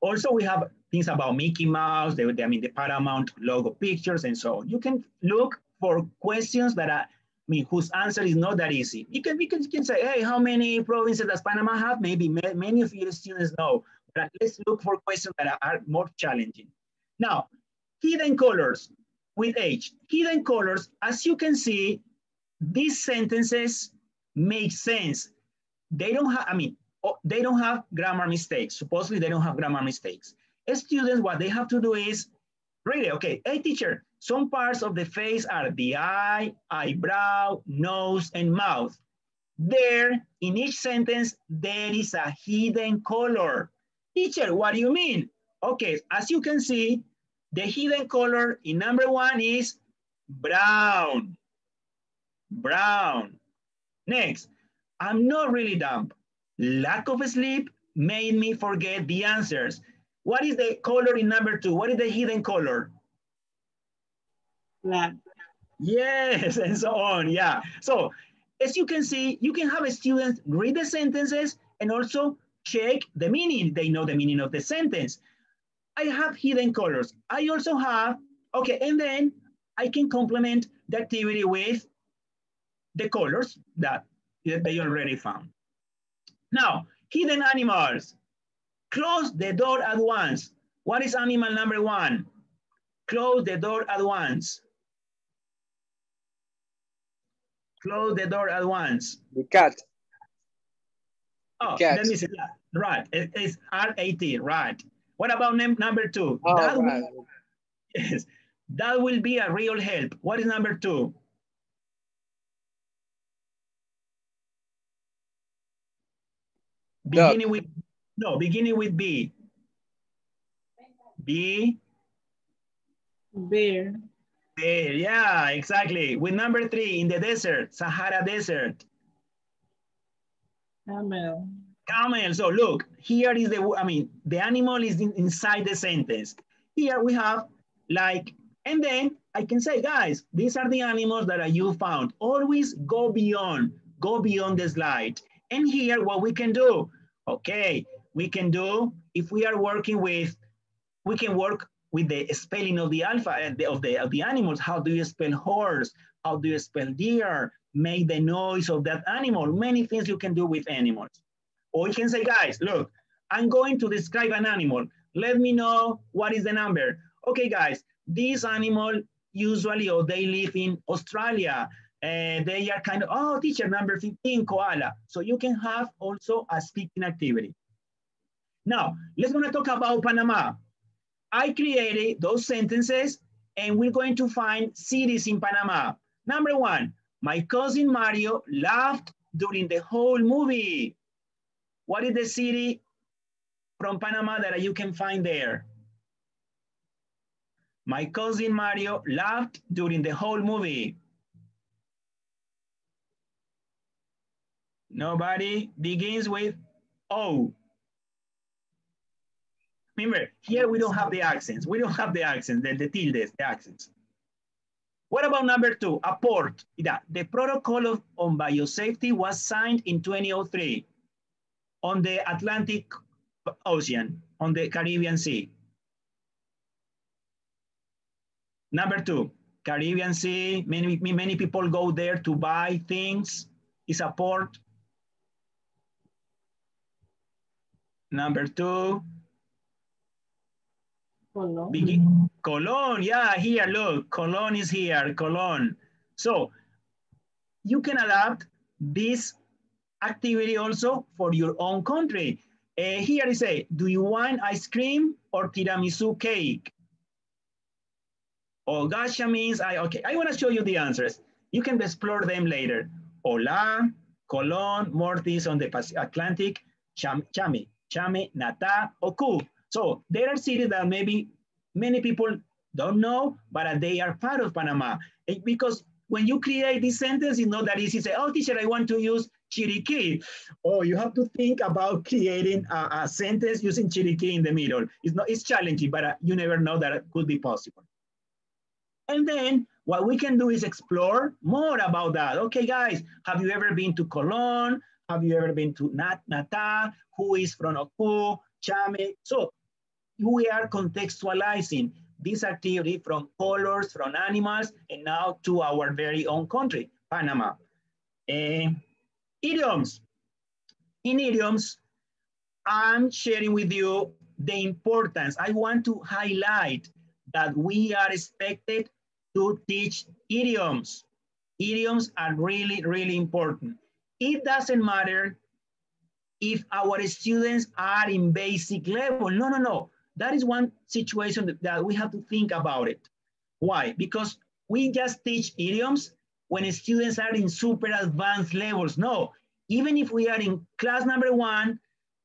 [SPEAKER 1] Also, we have things about Mickey Mouse, the, I mean, the Paramount logo pictures and so on. You can look for questions that are, I mean, whose answer is not that easy. You can, you can, you can say, hey, how many provinces does Panama have? Maybe many of your students know, but let's look for questions that are, are more challenging. Now, hidden colors with H. Hidden colors, as you can see, these sentences make sense. They don't have, I mean, oh, they don't have grammar mistakes. Supposedly they don't have grammar mistakes. Students, what they have to do is read it. Okay, hey teacher, some parts of the face are the eye, eyebrow, nose, and mouth. There, in each sentence, there is a hidden color. Teacher, what do you mean? Okay, as you can see, the hidden color in number one is brown. Brown. Next, I'm not really dumb. Lack of sleep made me forget the answers. What is the color in number two? What is the hidden color?
[SPEAKER 2] Black.
[SPEAKER 1] Yes, and so on, yeah. So as you can see, you can have a student read the sentences and also check the meaning. They know the meaning of the sentence. I have hidden colors. I also have, okay, and then I can complement the activity with the colors that they already found. Now, hidden animals. Close the door at once. What is animal number one? Close the door at once. Close the door at once.
[SPEAKER 3] The cat.
[SPEAKER 1] Oh, cat. let me see that. Right, it, it's R-A-T, right. What about number two?
[SPEAKER 3] Oh,
[SPEAKER 1] that
[SPEAKER 3] right.
[SPEAKER 1] will, yes, that will be a real help. What is number two? Beginning with, no, beginning with B. B.
[SPEAKER 2] Bear.
[SPEAKER 1] Bear, yeah, exactly. With number three, in the desert, Sahara Desert.
[SPEAKER 2] Camel.
[SPEAKER 1] Camel, so look, here is the, I mean, the animal is in, inside the sentence. Here we have like, and then I can say, guys, these are the animals that you found. Always go beyond, go beyond the slide. And here what we can do, okay, we can do, if we are working with, we can work with the spelling of the alpha eh, of the, of the animals. How do you spell horse? How do you spell deer? Make the noise of that animal. Many things you can do with animals. Or you can say, guys, look, I'm going to describe an animal. Let me know what is the number. Okay, guys, this animal usually, or they live in Australia. Uh, they are kind of, oh, teacher, number 15, koala. So you can have also a speaking activity. Now, let's gonna talk about Panama. I created those sentences and we're going to find cities in Panama. Number one, my cousin Mario laughed during the whole movie. What is the city from Panama that you can find there? My cousin Mario laughed during the whole movie. Nobody begins with O. Remember, here we don't have the accents. We don't have the accents, the, the tildes, the accents. What about number two, a port? The protocol of, on biosafety was signed in 2003 on the Atlantic Ocean, on the Caribbean Sea. Number two, Caribbean Sea, many, many people go there to buy things. It's a port. Number two,
[SPEAKER 2] Colon.
[SPEAKER 1] Begin, Colon, yeah, here, look, Colon is here, Colon. So you can adapt this activity also for your own country. Uh, here is a, do you want ice cream or tiramisu cake? Olgasha means, I, okay, I wanna show you the answers. You can explore them later. Hola, Colon, Mortis on the Atlantic, Chame, Chame, Nata, Oku. So there are cities that maybe many people don't know, but they are part of Panama. Because when you create this sentence, it's not that easy. Say, oh, teacher, I want to use chiriqui. Oh, you have to think about creating a, a sentence using chiriqui in the middle. It's not, it's challenging, but uh, you never know that it could be possible. And then what we can do is explore more about that. Okay, guys, have you ever been to Colón? Have you ever been to Nat Natal? Who is from Oku, Chame? So we are contextualizing this activity from colors, from animals, and now to our very own country, Panama. Uh, idioms. In idioms, I'm sharing with you the importance. I want to highlight that we are expected to teach idioms. Idioms are really, really important. It doesn't matter if our students are in basic level. No, no, no. That is one situation that, we have to think about it. Why? Because we just teach idioms when students are in super advanced levels. No, even if we are in class number one,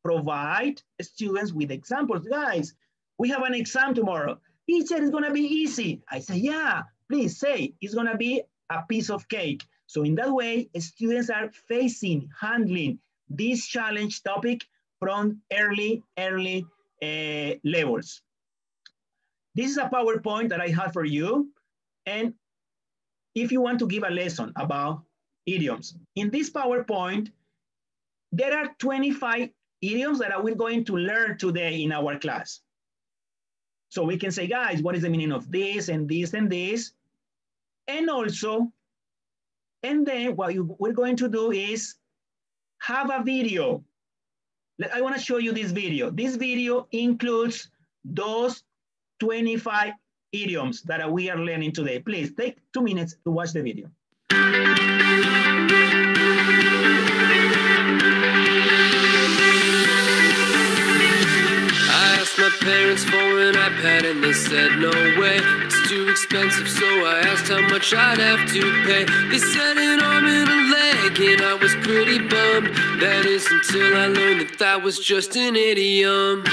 [SPEAKER 1] provide students with examples. Guys, we have an exam tomorrow. Teacher, it's gonna be easy. I say, yeah, please say, it's gonna be a piece of cake. So in that way, students are facing, handling this challenge topic from early, early uh, levels. This is a PowerPoint that I have for you. And if you want to give a lesson about idioms, in this PowerPoint, there are 25 idioms that we're going to learn today in our class. So we can say, guys, what is the meaning of this and this and this? And also, and then what you, we're going to do is have a video. I wanna show you this video. This video includes those 25 idioms that we are learning today. Please take two minutes to watch the video.
[SPEAKER 8] asked my parents for an iPad and they said no way. Too expensive, so I asked how much I'd have to pay. They said an arm and a leg, and I was pretty bummed. That is until I learned that that was just an idiom.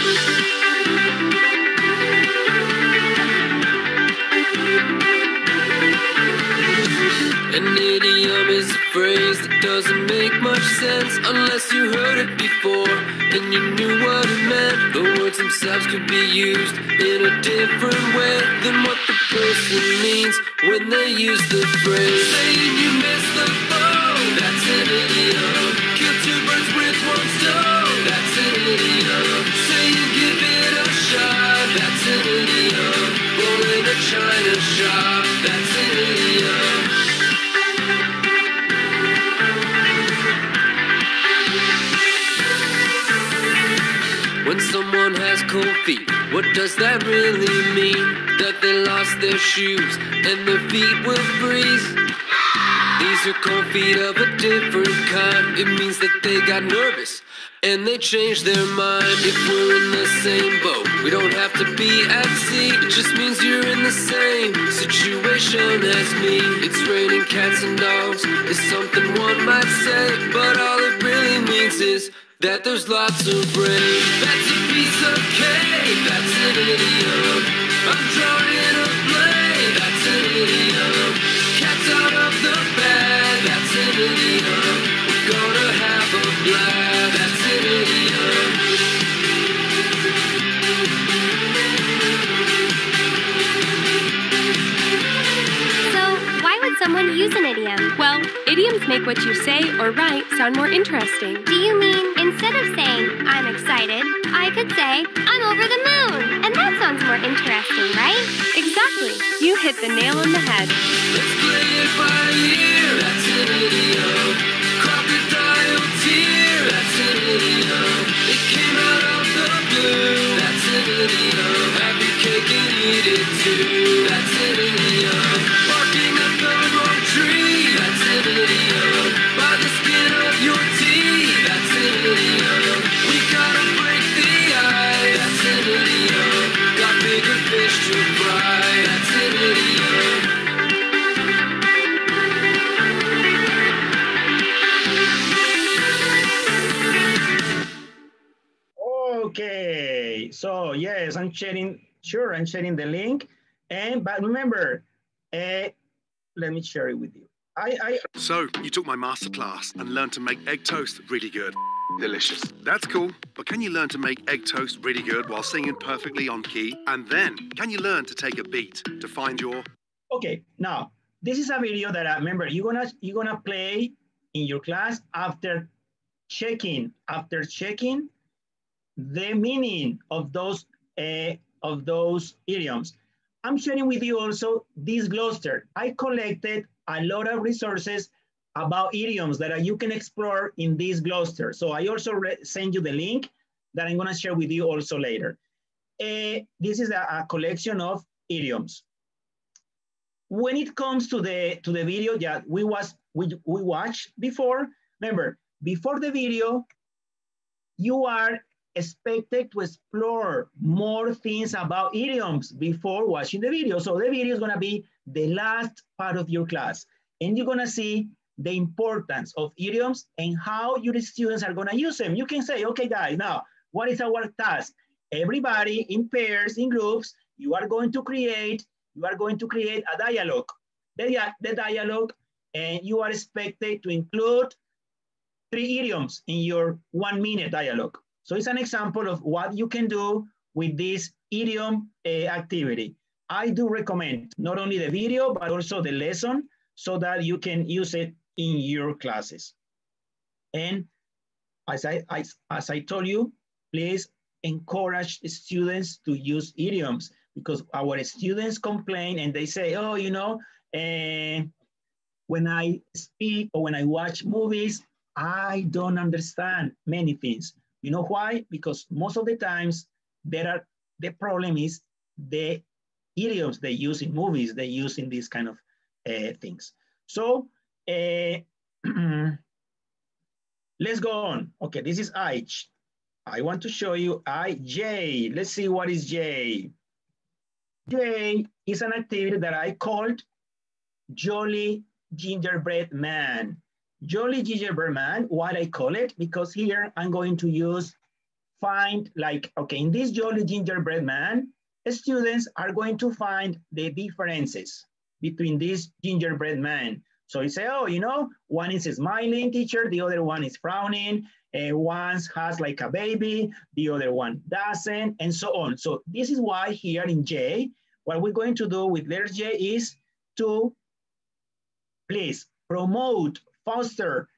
[SPEAKER 8] An idiom is a phrase that doesn't make much sense unless you heard it before and you knew what it meant. The words themselves could be used in a different way than what the person means when they use the phrase. Saying you missed the boat, that's an idiom. Kill two birds with one stone, that's an idiom. Saying give it a shot, that's an idiom. Bull in a china shop, that's an idiom. Cold feet, what does that really mean? That they lost their shoes and their feet will freeze? These are cold feet of a different kind. It means that they got nervous and they changed their mind. If we're in the same boat, we don't have to be at sea. It just means you're in the same situation as me. It's raining cats and dogs, is something one might say, but all it really means is that there's lots of rain. That's a piece of cake, that's an idiom. I'm drawing a blade, that's an idiom. Cat's out of the bag, that's an idiom. We're gonna have a blast,
[SPEAKER 5] someone use an idiom?
[SPEAKER 9] Well, idioms make what you say or write sound more interesting.
[SPEAKER 5] Do you mean instead of saying, I'm excited, I could say, I'm over the moon? And that sounds more interesting, right?
[SPEAKER 9] Exactly. You hit the nail on the head.
[SPEAKER 8] Let's play it by ear, that's an idiom. Crocodile tear, that's an idiom. It came out of the blue, that's an idiom. Have your cake and eat it too, that's an idiom. Barking
[SPEAKER 1] Okay, so yes, I'm sharing, sure, I'm sharing the link. And, but remember, uh, let me share it with you. I, I
[SPEAKER 10] So you took my masterclass and learned to make egg toast really good. Delicious. That's cool, but can you learn to make egg toast really good while singing perfectly on key? And then, can you learn to take a beat to find your...
[SPEAKER 1] Okay, now, this is a video that I remember you're gonna, you're gonna play in your class after checking, after checking the meaning of those, uh, of those idioms. I'm sharing with you also this Glogster. I collected a lot of resources about idioms that you can explore in this Glogster. So I also send you the link that I'm gonna share with you also later. Uh, this is a, a, collection of idioms. When it comes to the to the video that we was we, we watched before, remember, before the video, you are expected to explore more things about idioms before watching the video. So the video is gonna be the last part of your class. And you're gonna see the importance of idioms and how your students are gonna use them. You can say, okay guys, now, what is our task? Everybody in pairs, in groups, you are going to create, you are going to create a dialogue. The, the dialogue, and you are expected to include three idioms in your one minute dialogue. So it's an example of what you can do with this idiom uh, activity. I do recommend not only the video, but also the lesson so that you can use it in your classes. And as I, as I told you, please encourage students to use idioms because our students complain and they say, oh, you know, uh, when I speak or when I watch movies, I don't understand many things. You know why? Because most of the times there are, the problem is the idioms they use in movies, they use in these kind of uh, things. So uh, let's go on. Okay, this is I. I want to show you I, J. Let's see what is J. J is an activity that I called Jolly Gingerbread Man. Jolly Gingerbread Man, what I call it? Because here I'm going to use find like, okay, in this Jolly Gingerbread Man, students are going to find the differences between this gingerbread man. So you say, oh, you know, one is smiling teacher, the other one is frowning, and one has like a baby, the other one doesn't, and so on. So this is why here in J, what we're going to do with letter J is to please promote, foster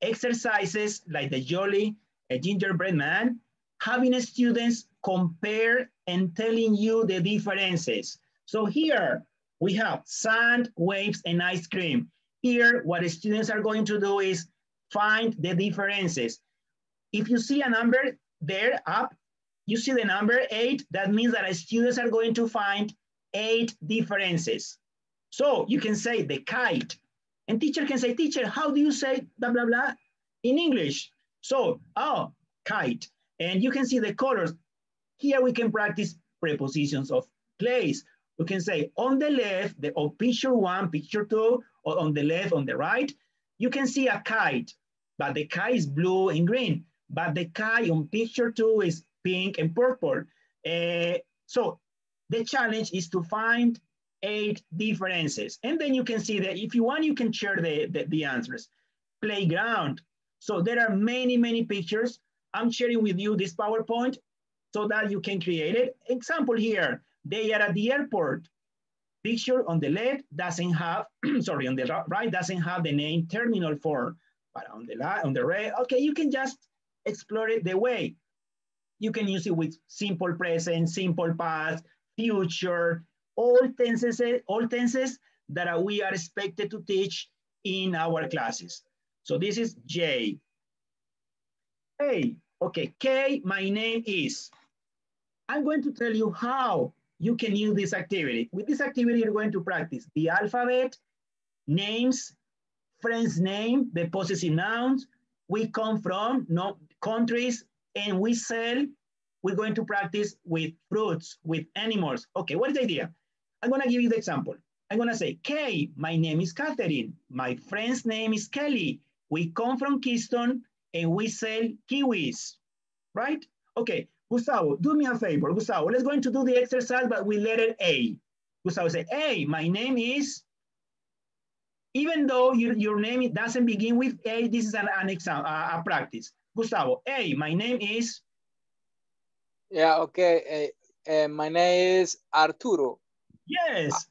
[SPEAKER 1] exercises like the Jolly gingerbread man, having students compare and telling you the differences. So here we have sand, waves, and ice cream. Here, what the students are going to do is find the differences. If you see a number there up, you see the number eight, that means that students are going to find eight differences. So you can say the kite, and teacher can say, teacher, how do you say blah, blah, blah in English? So, oh, kite. And you can see the colors. Here we can practice prepositions of place we can say on the left, the on picture one, picture two, or on the left, on the right, you can see a kite, but the kite is blue and green, but the kite on picture two is pink and purple. Uh, so the challenge is to find eight differences. And then you can see that if you want, you can share the, the, the answers. Playground. So there are many, many pictures. I'm sharing with you this PowerPoint so that you can create it. Example here, they are at the airport. Picture on the left doesn't have, sorry, on the right doesn't have the name Terminal 4, but on the, on the right, okay, you can just explore it the way. You can use it with simple present, simple past, future, all tenses, all tenses that we are expected to teach in our classes. So this is J. A, okay, K, my name is. I'm going to tell you how you can use this activity. With this activity, you're going to practice the alphabet, names, friend's name, the possessive nouns, we come from, no countries, and we sell. We're going to practice with fruits, with animals. Okay, what is the idea? I'm gonna give you the example. I'm gonna say, Kay, my name is Catherine. My friend's name is Kelly. We come from Keystone and we sell kiwis, right? Okay, Gustavo, do me a favor. Gustavo, let's go into do the exercise, but with letter A. Gustavo say, hey, my name is even though your, your name doesn't begin with A, this is an, an exam, a, a practice. Gustavo, hey, my name is?
[SPEAKER 3] Yeah, okay. Uh, uh, my name is Arturo.
[SPEAKER 1] Yes.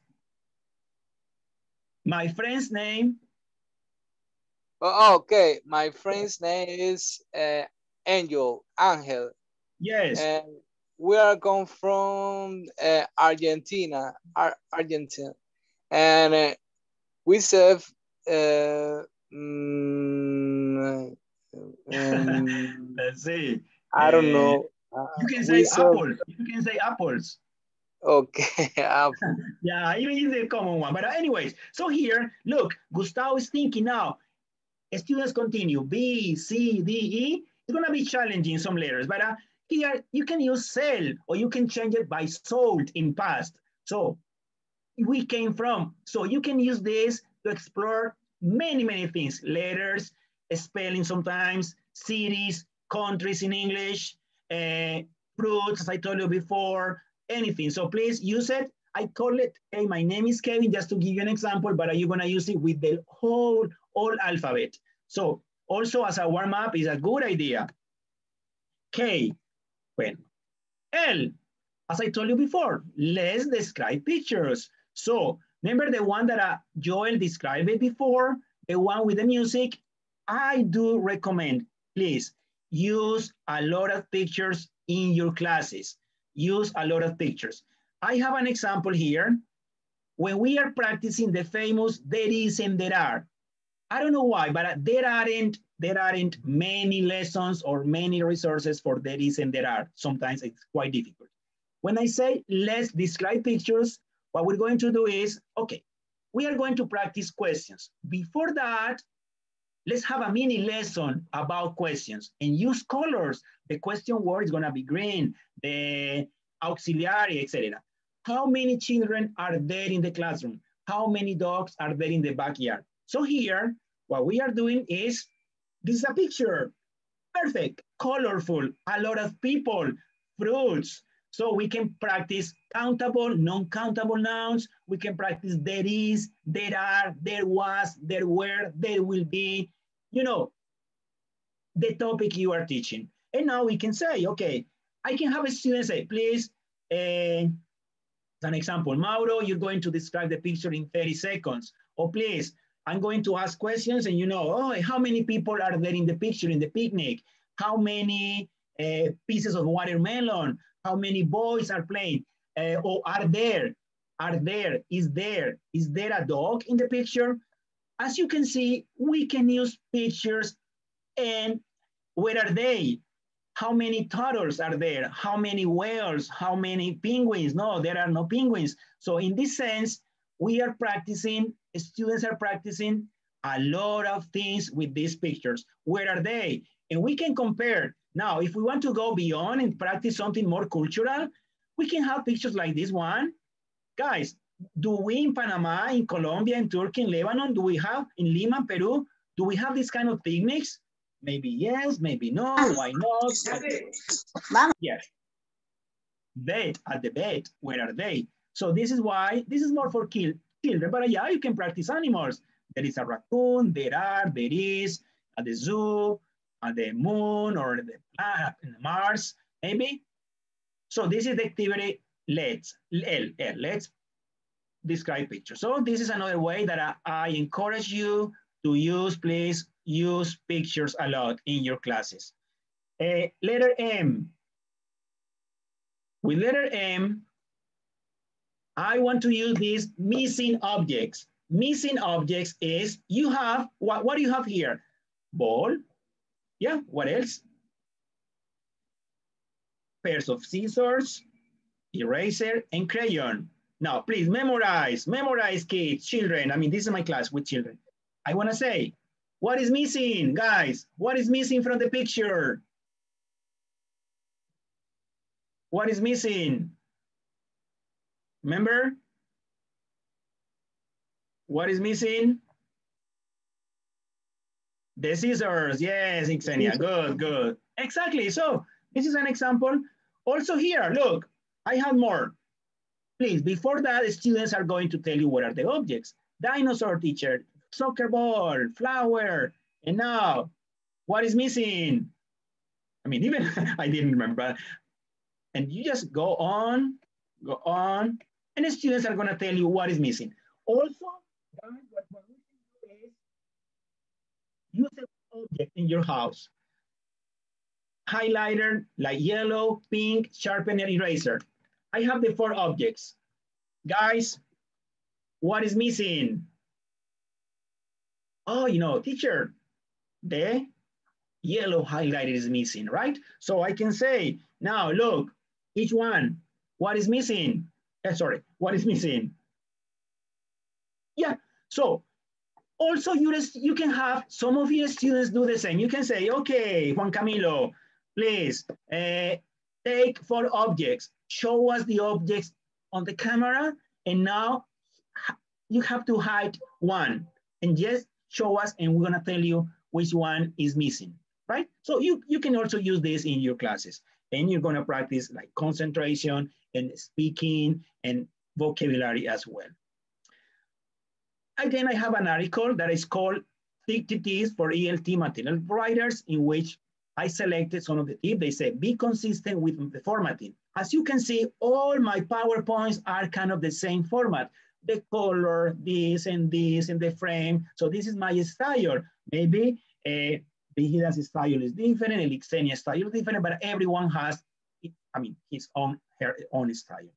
[SPEAKER 1] My friend's name?
[SPEAKER 3] Oh, okay. My friend's name is uh, Angel, Angel.
[SPEAKER 1] Yes.
[SPEAKER 3] And we are come from uh, Argentina, Ar Argentina. And uh, we serve uh, mm,
[SPEAKER 1] um, Let's see.
[SPEAKER 3] I don't know.
[SPEAKER 1] Uh, you can say apples. You can say apples.
[SPEAKER 3] Okay, apple.
[SPEAKER 1] yeah, even is the common one. But anyways, so here, look, Gustavo is thinking now. Students continue. B, C, D, E. It's gonna be challenging some letters, but uh, here you can use sell or you can change it by sold in past. So we came from. So you can use this to explore many, many things. Letters, spelling sometimes, cities, countries in English, uh, fruits, as I told you before, anything. So please use it. I call it, hey, my name is Kevin, just to give you an example, but are you gonna use it with the whole, whole alphabet? So also as a warm up is a good idea. K, when L, as I told you before, let's describe pictures. So remember the one that uh, Joel described it before, the one with the music, I do recommend, please, use a lot of pictures in your classes. Use a lot of pictures. I have an example here. When we are practicing the famous there is and there are, I don't know why, but there aren't, there aren't many lessons or many resources for there is and there are. Sometimes it's quite difficult. When I say let's describe pictures, what we're going to do is, okay, we are going to practice questions. Before that, let's have a mini lesson about questions and use colors. The question word is gonna be green, the auxiliary, etc. How many children are there in the classroom? How many dogs are there in the backyard? So here, what we are doing is, this is a picture, perfect, colorful, a lot of people, fruits, so we can practice countable, non-countable nouns. We can practice there is, there are, there was, there were, there will be, you know, the topic you are teaching. And now we can say, okay, I can have a student say, please, uh, an example, Mauro, you're going to describe the picture in 30 seconds. Or please, I'm going to ask questions and you know, oh, how many people are there in the picture in the picnic? How many uh, pieces of watermelon? how many boys are playing uh, or are there, are there, is there, is there a dog in the picture? As you can see, we can use pictures and where are they? How many turtles are there? How many whales? How many penguins? No, there are no penguins. So in this sense, we are practicing, students are practicing a lot of things with these pictures. Where are they? And we can compare now, if we want to go beyond and practice something more cultural, we can have pictures like this one. Guys, do we in Panama, in Colombia, in Turkey, in Lebanon, do we have, in Lima, Peru, do we have this kind of picnics? Maybe yes, maybe no, why not? Yes. Bed, at the bed, where are they? So this is why, this is more for kill, children, but yeah, you can practice animals. There is a raccoon, there are, there is, at the zoo, at the moon or the Mars, maybe. So this is the activity let's, L, L, let's describe pictures. So this is another way that I, I encourage you to use, please use pictures a lot in your classes. Uh, letter M. With letter M, I want to use these missing objects. Missing objects is you have, what, what do you have here? Ball, yeah, what else? Pairs of scissors, eraser, and crayon. Now, please memorize, memorize kids, children. I mean, this is my class with children. I wanna say, what is missing, guys? What is missing from the picture? What is missing? Remember? What is missing? The scissors, yes, Xenia, good, good. Exactly, so this is an example. Also here, look, I have more. Please, before that, students are going to tell you what are the objects. Dinosaur teacher, soccer ball, flower, and now, what is missing? I mean, even I didn't remember. And you just go on, go on, and students are gonna tell you what is missing. Also, guys, what, what we can do is use an object in your house. Highlighter, like yellow, pink, sharpener, eraser. I have the four objects. Guys, what is missing? Oh, you know, teacher, the yellow highlighter is missing, right? So I can say, now look, each one, what is missing? Uh, sorry, what is missing? Yeah, so also you, you can have some of your students do the same. You can say, okay, Juan Camilo, please uh, take four objects, show us the objects on the camera, and now you have to hide one and just show us and we're gonna tell you which one is missing, right? So you, you can also use this in your classes and you're gonna practice like concentration and speaking and vocabulary as well. Again, I have an article that is called TTTs for ELT material providers in which I selected some of the tips. They say, be consistent with the formatting. As you can see, all my PowerPoints are kind of the same format. The color, this and this, and the frame. So this is my style. Maybe uh, Vigida's style is different, Elixenia style is different, but everyone has, I mean, his own, her own style.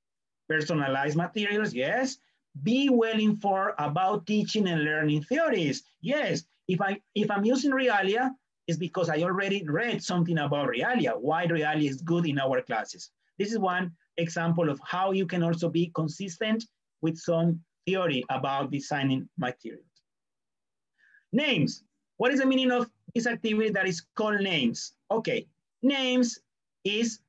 [SPEAKER 1] Personalized materials, yes. Be well informed about teaching and learning theories. Yes, if, I, if I'm using Realia, it's because I already read something about Realia, why Realia is good in our classes. This is one example of how you can also be consistent with some theory about designing materials. Names. What is the meaning of this activity that is called names? Okay, names is,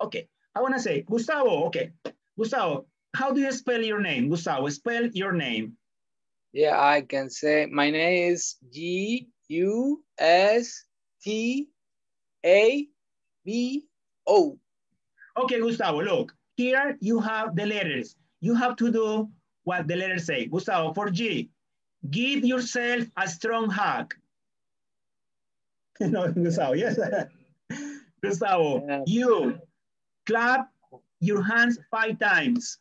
[SPEAKER 1] okay, I wanna say, Gustavo, okay. Gustavo, how do you spell your name? Gustavo, spell your name.
[SPEAKER 3] Yeah, I can say my name is G U S T A B O.
[SPEAKER 1] Okay, Gustavo, look, here you have the letters. You have to do what the letters say. Gustavo, for G, give yourself a strong hug. no, Gustavo, yes. Gustavo, you clap your hands five times.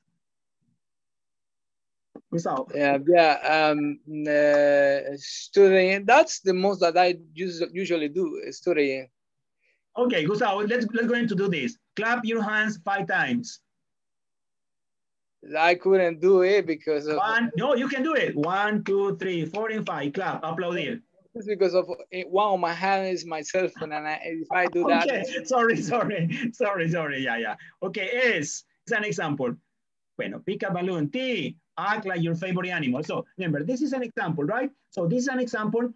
[SPEAKER 1] Gustavo.
[SPEAKER 3] Yeah, yeah. Um, uh, studying. That's the most that I usually do. Studying.
[SPEAKER 1] Okay, Gustavo. Let's let's go into do this. Clap your hands five times.
[SPEAKER 3] I couldn't do it because of
[SPEAKER 1] one. No, you can do it. One, two, three, four, and five. Clap. Aplaudir.
[SPEAKER 3] It's because of eh, one of my hands is my cell phone, and I, if I do that.
[SPEAKER 1] Okay. Sorry, sorry, sorry, sorry. Yeah, yeah. Okay. Es. It's an example. Bueno, pick a balloon. T. Act like your favorite animal. So remember, this is an example, right? So this is an example.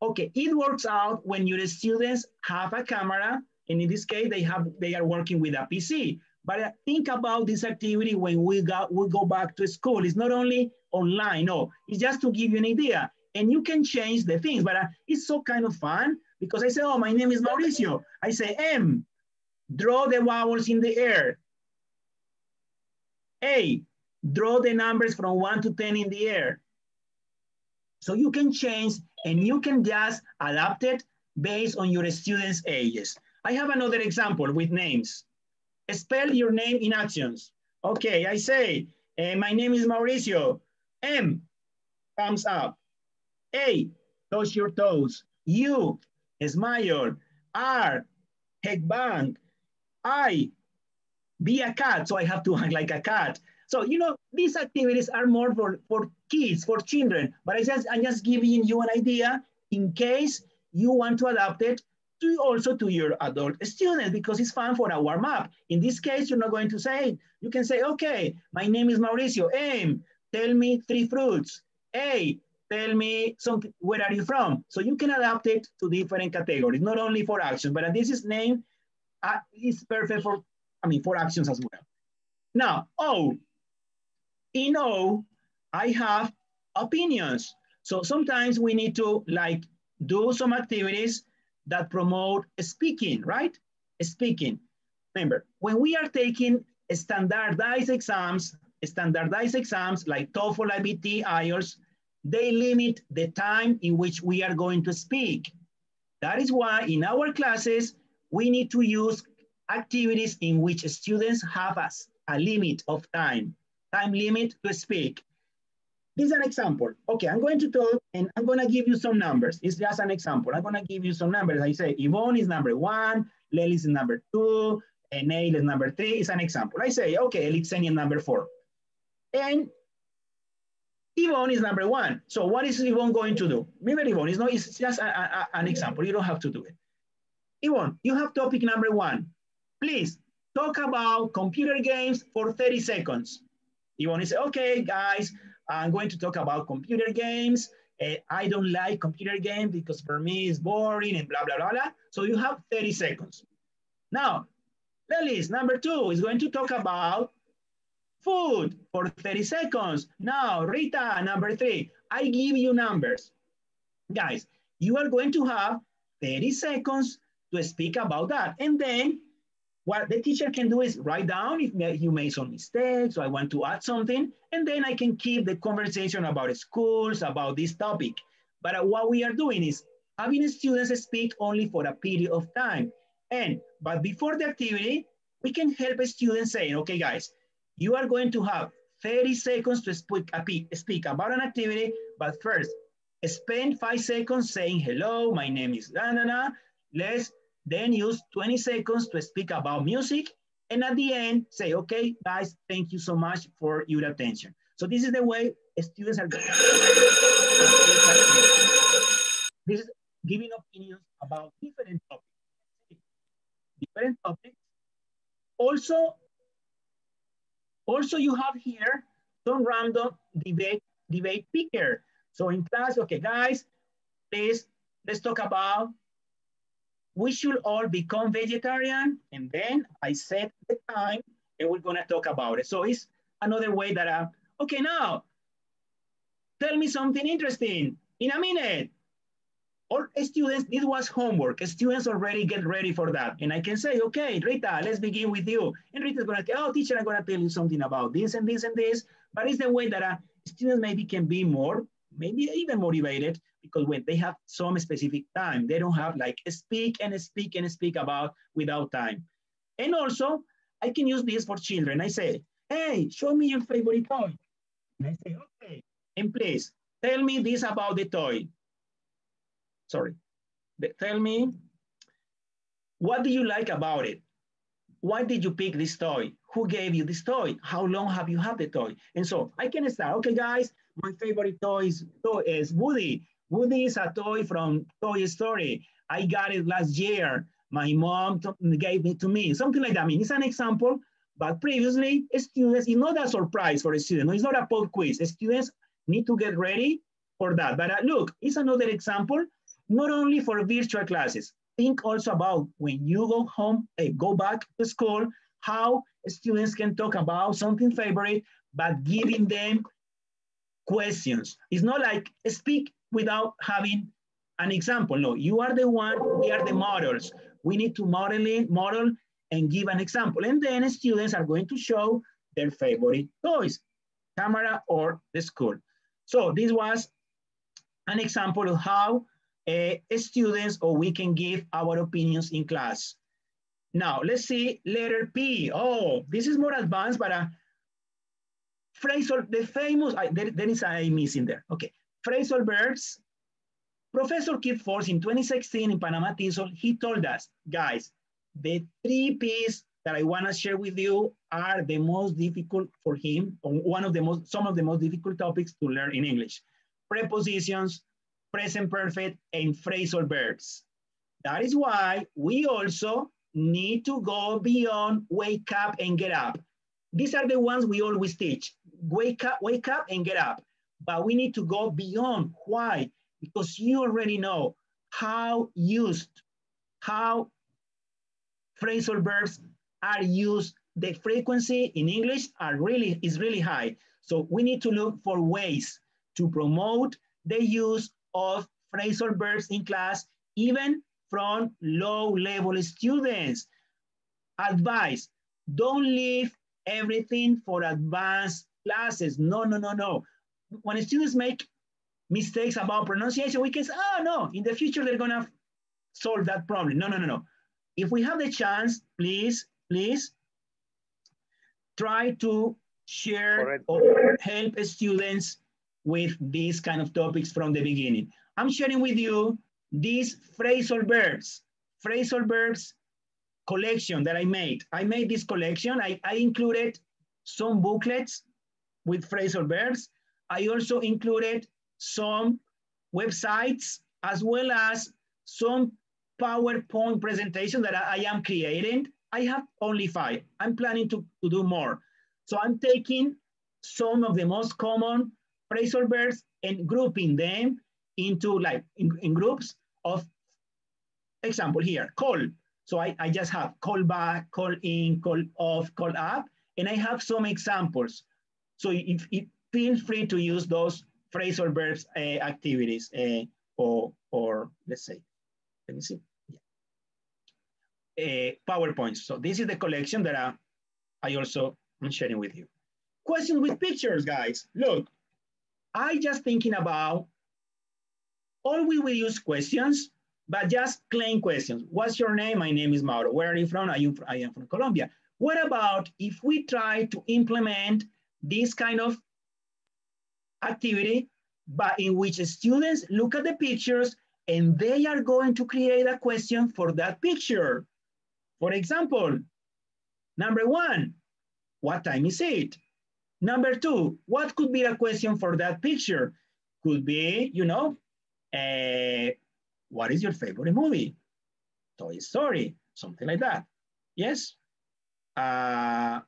[SPEAKER 1] Okay, it works out when your students have a camera, and in this case, they have they are working with a PC. But uh, think about this activity when we got we go back to school. It's not only online, no, it's just to give you an idea. And you can change the things, but uh, it's so kind of fun because I say, oh, my name is Mauricio. I say M, draw the vowels in the air. A, draw the numbers from one to 10 in the air. So you can change and you can just adapt it based on your students' ages. I have another example with names. Spell your name in actions. Okay, I say, uh, my name is Mauricio. M, thumbs up. A, touch your toes. U, smile. R, head bang. I, be a cat. So I have to act like a cat. So, you know, these activities are more for, for kids, for children, but I just, I'm just giving you an idea in case you want to adapt it to also to your adult students because it's fun for a warm up. In this case, you're not going to say, you can say, okay, my name is Mauricio. M, tell me three fruits. A, tell me something, where are you from? So you can adapt it to different categories, not only for actions, but this is name uh, is perfect for, I mean, for actions as well. Now, O, in O, I have opinions. So sometimes we need to like do some activities that promote speaking, right? Speaking. Remember, when we are taking standardized exams, standardized exams like TOEFL, IBT, IELTS, they limit the time in which we are going to speak. That is why in our classes, we need to use activities in which students have a, a limit of time, time limit to speak. This is an example. Okay, I'm going to talk and I'm gonna give you some numbers. It's just an example. I'm gonna give you some numbers. I say Yvonne is number one, Lely is number two, and Neil is number three. It's an example. I say, okay, Elixeni is number four. And Yvonne is number one. So what is Yvonne going to do? Remember Yvonne, it's, not, it's just a, a, an example. You don't have to do it. Yvonne, you have topic number one. Please talk about computer games for 30 seconds. Yvonne say, okay, guys, I'm going to talk about computer games. Uh, I don't like computer games because for me it's boring and blah, blah, blah, blah. So you have 30 seconds. Now, Lelis, number two, is going to talk about food for 30 seconds. Now, Rita, number three, I give you numbers. Guys, you are going to have 30 seconds to speak about that. And then what the teacher can do is write down if you made some mistakes or I want to add something, and then I can keep the conversation about schools, about this topic. But uh, what we are doing is having students speak only for a period of time. And, but before the activity, we can help a student saying, okay, guys, you are going to have 30 seconds to speak, uh, speak about an activity, but first, spend five seconds saying, hello, my name is da. Let's then use 20 seconds to speak about music. And at the end, say, okay, guys, thank you so much for your attention. So this is the way students are This is giving opinions about different topics. Different topics. Also, also you have here some random debate, debate picker. So in class, okay, guys, please, let's talk about we should all become vegetarian. And then I set the time and we're gonna talk about it. So it's another way that, I, okay, now, tell me something interesting in a minute. All students, this was homework. Students already get ready for that. And I can say, okay, Rita, let's begin with you. And Rita's gonna say, oh, teacher, I'm gonna tell you something about this and this and this. But it's the way that uh, students maybe can be more, maybe even motivated because when they have some specific time, they don't have like speak and speak and speak about without time. And also, I can use this for children. I say, hey, show me your favorite toy. And I say, okay. And please, tell me this about the toy. Sorry. Tell me, what do you like about it? Why did you pick this toy? Who gave you this toy? How long have you had the toy? And so I can start, okay, guys, my favorite toy is, toy is Woody. Woody is a toy from Toy Story. I got it last year. My mom gave it to me, something like that. I mean, it's an example, but previously, students, it's not a surprise for a student. No, It's not a pop quiz. Students need to get ready for that. But uh, look, it's another example, not only for virtual classes. Think also about when you go home, uh, go back to school, how students can talk about something favorite, but giving them questions. It's not like speak without having an example. No, you are the one, we are the models. We need to model model and give an example. And then students are going to show their favorite toys, camera or the school. So this was an example of how students or we can give our opinions in class. Now, let's see letter P. Oh, this is more advanced, but uh, phrasal, the famous, there, there is a missing there. Okay, phrasal verbs. Professor Keith Folse in 2016 in Panama TESOL, he told us, guys, the three P's that I want to share with you are the most difficult for him, or one of the most, some of the most difficult topics to learn in English. Prepositions, present perfect, and phrasal verbs. That is why we also need to go beyond wake up and get up. These are the ones we always teach. Wake up, wake up and get up but we need to go beyond. Why? Because you already know how used, how phrasal verbs are used. The frequency in English are really is really high. So we need to look for ways to promote the use of phrasal verbs in class, even from low-level students. Advice, don't leave everything for advanced classes. No, no, no, no when students make mistakes about pronunciation, we can say, oh no, in the future they're gonna solve that problem. No, no, no, no. If we have the chance, please, please try to share Correct. or help students with these kind of topics from the beginning. I'm sharing with you these phrasal verbs, phrasal verbs collection that I made. I made this collection. I, I included some booklets with phrasal verbs. I also included some websites as well as some PowerPoint presentation that I, I am creating. I have only five. I'm planning to, to do more. So I'm taking some of the most common phrasal verbs and grouping them into like in, in groups of example here, call. So I, I just have call back, call in, call off, call up, and I have some examples. So if, if feel free to use those phrasal verbs uh, activities uh, or, or let's say, let me see, yeah. uh, PowerPoints. So this is the collection that I, I also am sharing with you. Questions with pictures, guys. Look, I just thinking about, all we will use questions, but just plain questions. What's your name? My name is Mauro. Where are you from? I am, I am from Colombia. What about if we try to implement this kind of activity, but in which students look at the pictures and they are going to create a question for that picture. For example, number one, what time is it? Number two, what could be a question for that picture? Could be, you know, uh, what is your favorite movie? Toy Story, something like that. Yes? Uh,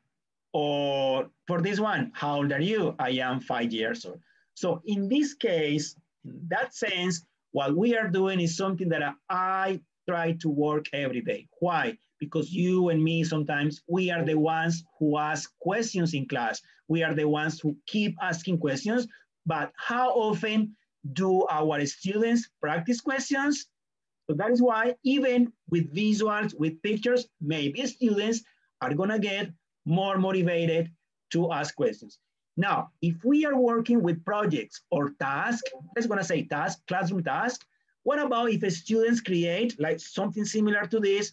[SPEAKER 1] or for this one, how old are you? I am five years old. So in this case, in that sense, what we are doing is something that I try to work every day. Why? Because you and me, sometimes we are the ones who ask questions in class. We are the ones who keep asking questions, but how often do our students practice questions? So that is why even with visuals, with pictures, maybe students are gonna get more motivated to ask questions. Now, if we are working with projects or tasks, let's gonna say task, classroom task, what about if students create like something similar to this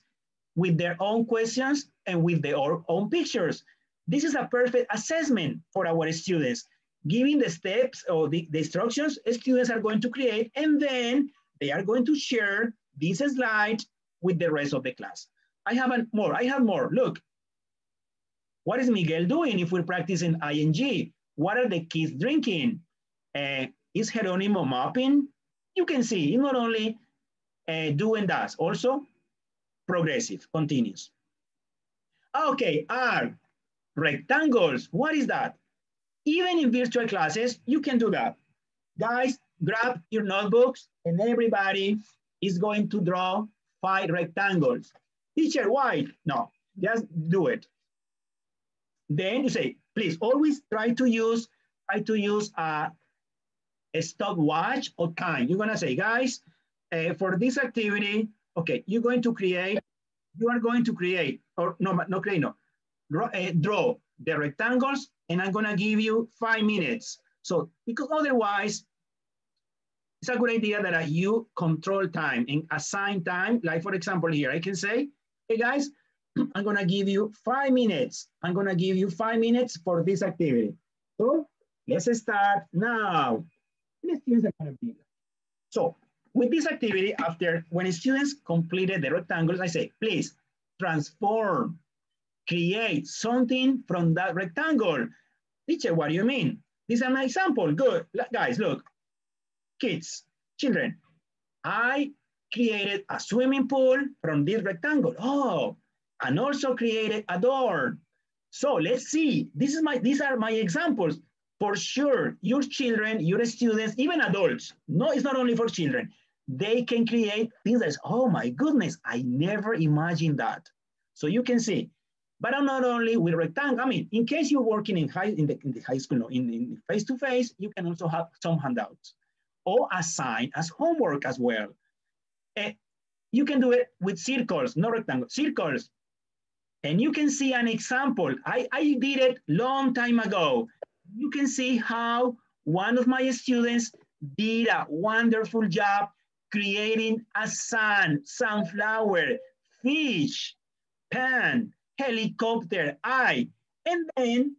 [SPEAKER 1] with their own questions and with their own pictures? This is a perfect assessment for our students. Giving the steps or the, the instructions students are going to create, and then they are going to share this slide with the rest of the class. I have more, I have more. Look, what is Miguel doing if we're practicing ing? What are the kids drinking? Uh, is Geronimo mopping? You can see, not only uh, do and does, also progressive, continuous. Okay, R, rectangles. What is that? Even in virtual classes, you can do that. Guys, grab your notebooks and everybody is going to draw five rectangles. Teacher, why? No, just do it. Then you say, please always try to use, try to use a, a stopwatch or time. You're gonna say, guys, uh, for this activity, okay, you're going to create, you are going to create, or no, no create, no, draw, uh, draw the rectangles and I'm gonna give you five minutes. So, because otherwise, it's a good idea that you control time and assign time. Like for example, here, I can say, hey guys, I'm gonna give you five minutes. I'm gonna give you five minutes for this activity. So let's start now. Let's use another video. So with this activity, after when students completed the rectangles, I say, please transform, create something from that rectangle. Teacher, what do you mean? This is an example. Good. Guys, look. Kids, children, I created a swimming pool from this rectangle. Oh, and also created a door. So let's see, this is my, these are my examples. For sure, your children, your students, even adults, no, it's not only for children, they can create things that, oh my goodness, I never imagined that. So you can see, but I'm not only with rectangle, I mean, in case you're working in high, in the, in the high school, no, in, in face-to-face, you can also have some handouts or assign as homework as well. Uh, you can do it with circles, not rectangle, circles. And you can see an example. I, I did it long time ago. You can see how one of my students did a wonderful job creating a sun, sunflower, fish, pan, helicopter, eye. And then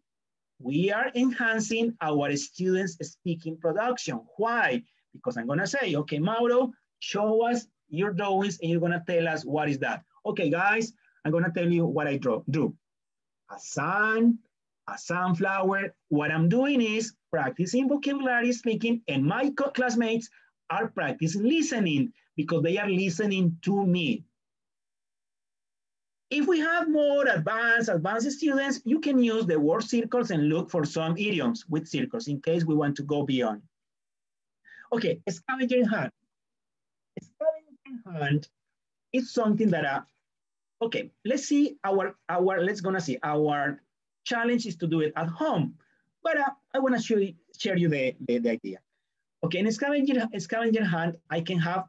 [SPEAKER 1] we are enhancing our students' speaking production. Why? Because I'm gonna say, okay, Mauro, show us your drawings and you're gonna tell us what is that. Okay, guys, I'm gonna tell you what I draw, drew. A sun, a sunflower. What I'm doing is practicing vocabulary speaking and my classmates are practicing listening because they are listening to me. If we have more advanced, advanced students, you can use the word circles and look for some idioms with circles in case we want to go beyond. Okay, scavenger hunt. Scavenger hunt is something that, uh, okay, let's see our, our, let's gonna see, our challenge is to do it at home, but uh, I wanna show share you the, the, the idea. Okay, in scavenger, scavenger hunt, I can have,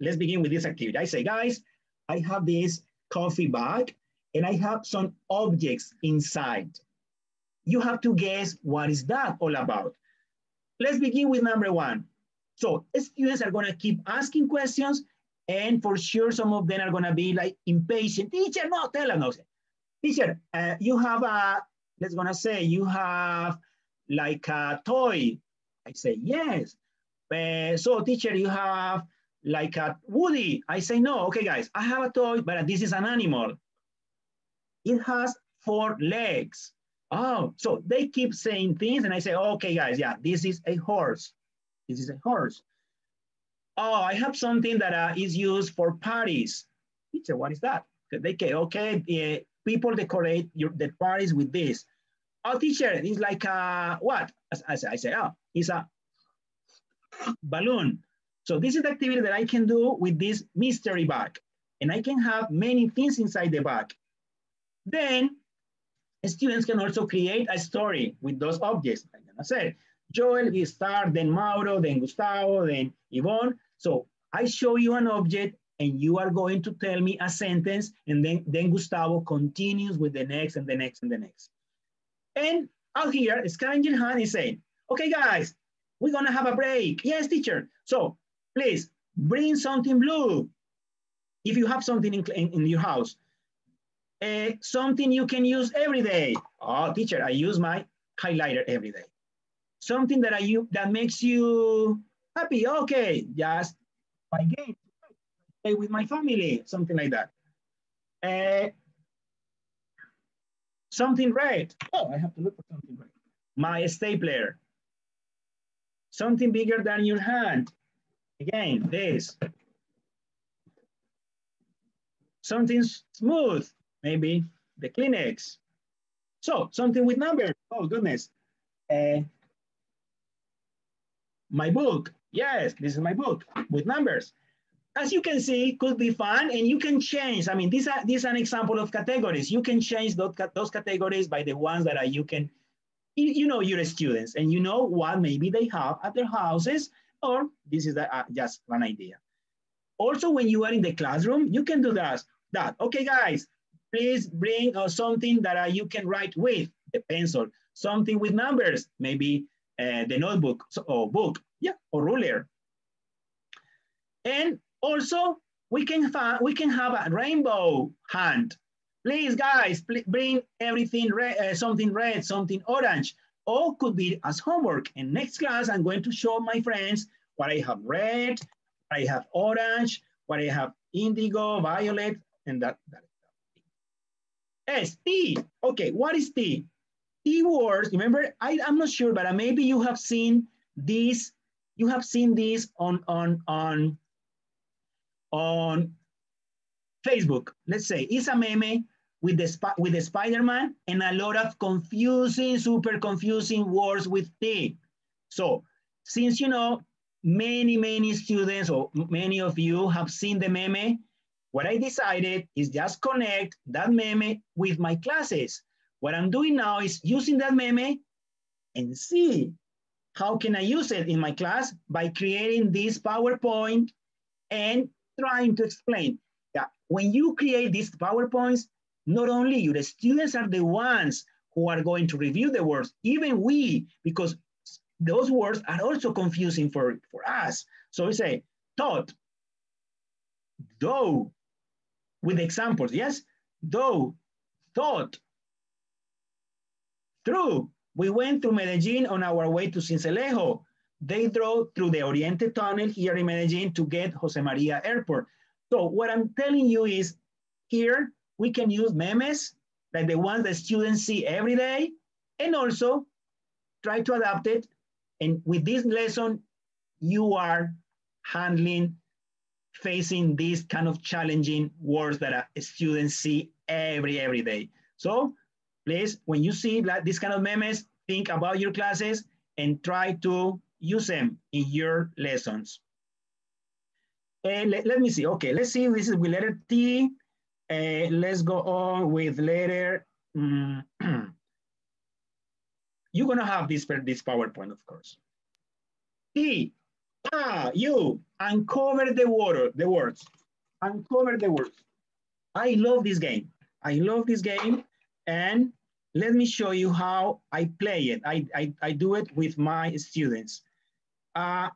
[SPEAKER 1] let's begin with this activity. I say, guys, I have this coffee bag and I have some objects inside. You have to guess what is that all about. Let's begin with number one. So students are gonna keep asking questions and for sure some of them are gonna be like impatient. Teacher, no, tell no. Teacher, uh, you have a, let's gonna say you have like a toy. I say, yes. Uh, so teacher, you have like a Woody. I say, no, okay guys, I have a toy, but this is an animal. It has four legs. Oh, so they keep saying things and I say, okay guys, yeah, this is a horse. This is a horse. Oh, I have something that uh, is used for parties. Teacher, what is that? They say, okay, uh, people decorate your, the parties with this. Oh, teacher, it's like a, what? As, as I say, oh, it's a balloon. So this is the activity that I can do with this mystery bag. And I can have many things inside the bag. Then students can also create a story with those objects. Like I said, Joel, we start, then Mauro, then Gustavo, then Yvonne. So I show you an object and you are going to tell me a sentence and then, then Gustavo continues with the next and the next and the next. And out here, Scavenger Hunt is saying, okay guys, we're gonna have a break. Yes, teacher. So please bring something blue. If you have something in, in, in your house, uh, something you can use every day. Oh, teacher, I use my highlighter every day. Something that I use that makes you happy. Okay, just my game, play with my family, something like that. Uh, something red. Oh, I have to look for something red. My stapler. Something bigger than your hand. Again, this. Something smooth, maybe the Kleenex. So something with numbers. Oh goodness. Uh, my book. Yes, this is my book with numbers. As you can see, could be fun and you can change. I mean, these are, this is an example of categories. You can change those, those categories by the ones that are, you can, you know your students and you know what maybe they have at their houses or this is a, uh, just an idea. Also, when you are in the classroom, you can do that. that. Okay, guys, please bring uh, something that uh, you can write with, the pencil, something with numbers, maybe uh, the notebook or book, yeah, or ruler. And also, we can, we can have a rainbow hunt. Please, guys, please bring everything red, uh, something red, something orange, or could be as homework. In next class, I'm going to show my friends what I have red, I have orange, what I have indigo, violet, and that. that. S, T. Okay, what is T? T words, remember, I, I'm not sure, but maybe you have seen this, you have seen this on, on, on, on Facebook. Let's say it's a meme with the, with the Spider-Man and a lot of confusing, super confusing words with T. So since you know, many, many students or many of you have seen the meme, what I decided is just connect that meme with my classes. What I'm doing now is using that meme and see how can I use it in my class by creating this PowerPoint and trying to explain when you create these PowerPoints, not only you, the students are the ones who are going to review the words, even we, because those words are also confusing for, for us. So we say thought, though, with examples, yes? Though, thought, through. We went through Medellin on our way to Sincelejo. They drove through the Oriente Tunnel here in Medellin to get Jose Maria Airport. So what I'm telling you is here we can use memes like the ones that students see every day and also try to adapt it. And with this lesson, you are handling, facing these kind of challenging words that students see every, every day. So please, when you see like this kind of memes, think about your classes and try to use them in your lessons. And let, let me see, okay, let's see, this is with letter T. Uh, let's go on with letter, um, you're gonna have this, this PowerPoint, of course. T, ah, you, uncover the water, the words, uncover the words. I love this game. I love this game. And let me show you how I play it. I, I, I do it with my students. Uh,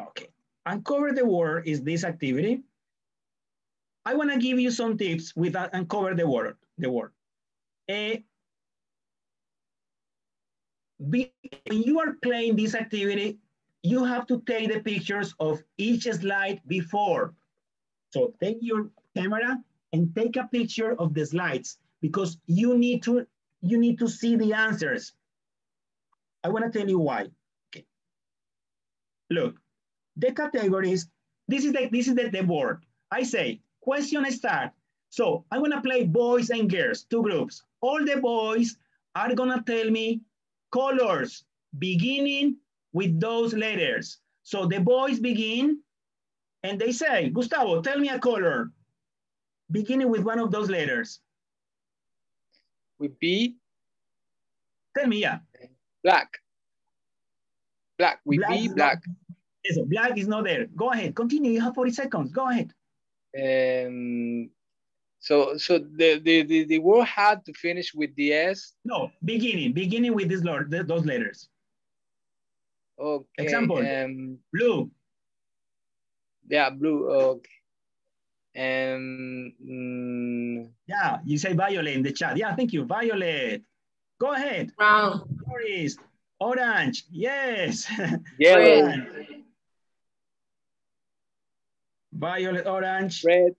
[SPEAKER 1] okay, uncover the word is this activity. I wanna give you some tips with uh, uncover the word. The word. Uh, when you are playing this activity, you have to take the pictures of each slide before. So take your camera and take a picture of the slides because you need to you need to see the answers. I want to tell you why. Okay. Look, the categories, this is the this is the, the board. I say question start. So I'm gonna play boys and girls, two groups. All the boys are gonna tell me colors beginning with those letters. So the boys begin and they say, Gustavo, tell me a color beginning with one of those letters.
[SPEAKER 3] With B.
[SPEAKER 1] Tell me, yeah.
[SPEAKER 3] Black. Black, with black B, black.
[SPEAKER 1] Yes, black is not there. Go ahead, continue, you have 40 seconds, go ahead.
[SPEAKER 3] Um, so so the, the, the, the word had to finish with the S?
[SPEAKER 1] No, beginning, beginning with this Lord, those letters.
[SPEAKER 3] Okay.
[SPEAKER 1] Example, um, blue.
[SPEAKER 3] Yeah, blue, okay. And mm,
[SPEAKER 1] yeah, you say violet in the chat. Yeah, thank you, violet. Go ahead.
[SPEAKER 11] Brown.
[SPEAKER 1] Orange. Orange. Yes.
[SPEAKER 3] Yellow.
[SPEAKER 1] Violet, orange.
[SPEAKER 3] Red.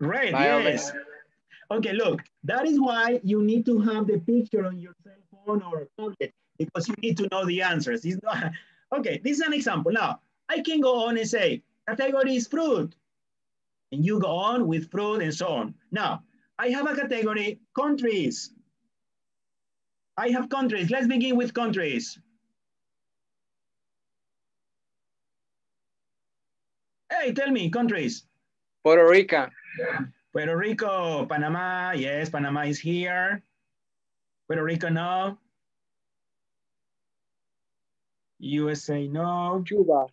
[SPEAKER 1] Red, Violet. yes. Okay, look, that is why you need to have the picture on your cell phone or tablet because you need to know the answers. Not, okay, this is an example. Now, I can go on and say, category is fruit. And you go on with fruit and so on. Now, I have a category, countries. I have countries. Let's begin with countries. Hey, tell me, countries.
[SPEAKER 3] Puerto Rico.
[SPEAKER 1] Puerto Rico, Panama, yes, Panama is here. Puerto Rico, no. USA, no.
[SPEAKER 3] Cuba.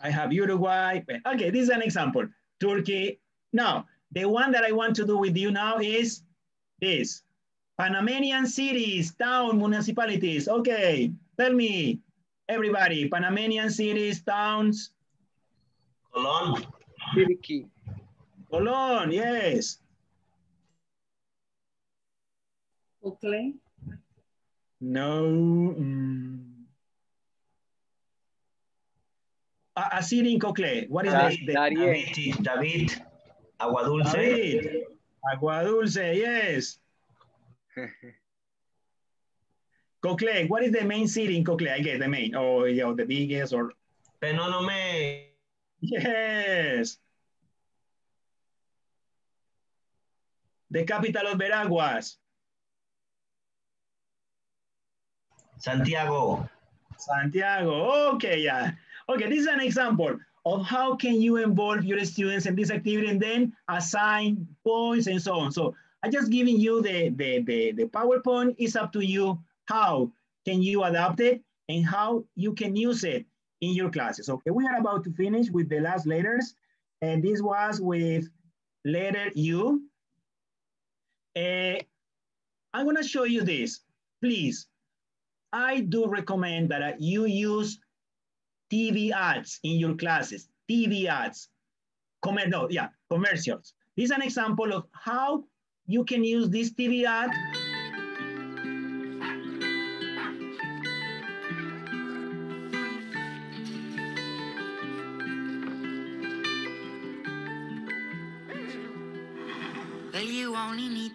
[SPEAKER 1] I have Uruguay. Okay, this is an example. Turkey. no. the one that I want to do with you now is this. Panamanian cities, town, municipalities. Okay, tell me, everybody, Panamanian cities, towns.
[SPEAKER 4] Colon.
[SPEAKER 3] Chiriquí.
[SPEAKER 1] Colon, yes.
[SPEAKER 2] Oakley.
[SPEAKER 1] No. Mm. A, a city in Cocle. What is
[SPEAKER 3] Da-
[SPEAKER 1] the, the
[SPEAKER 3] David.
[SPEAKER 4] David, Agua Dulce.
[SPEAKER 1] David. Agua Dulce, yes. Cocle, what is the main city in Cocle? I guess the main, or you know, the biggest, or
[SPEAKER 4] Penonome.
[SPEAKER 1] Yes. The capital of Veraguas,
[SPEAKER 4] Santiago.
[SPEAKER 1] Santiago. Okay, yeah. Okay, this is an example of how can you involve your students in this activity and then assign points and so on. So I'm just giving you the, the, the, the PowerPoint. It's up to you how can you adapt it and how you can use it in your classes. Okay, we are about to finish with the last letters. And this was with letter U. Uh, I'm gonna show you this. Please, I do recommend that you use TV ads in your classes, TV ads. Commer no, yeah, commercials. This is an example of how you can use this TV ad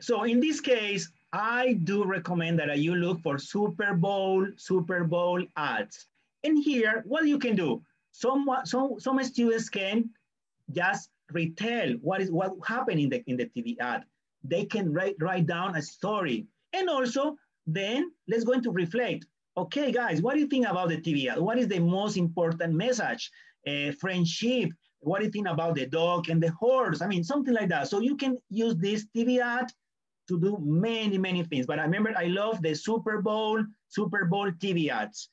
[SPEAKER 1] So in this case, I do recommend that you look for Super Bowl, Super Bowl ads. And here, what you can do, some, some, some students can just retell what is what happened in the, in the TV ad. They can write, write down a story. And also, then let's go into reflect. Okay, guys, what do you think about the TV ad? What is the most important message? Uh, friendship, what do you think about the dog and the horse? I mean, something like that. So you can use this TV ad to do many, many things. But I remember, I love the Super Bowl, Super Bowl TV ads.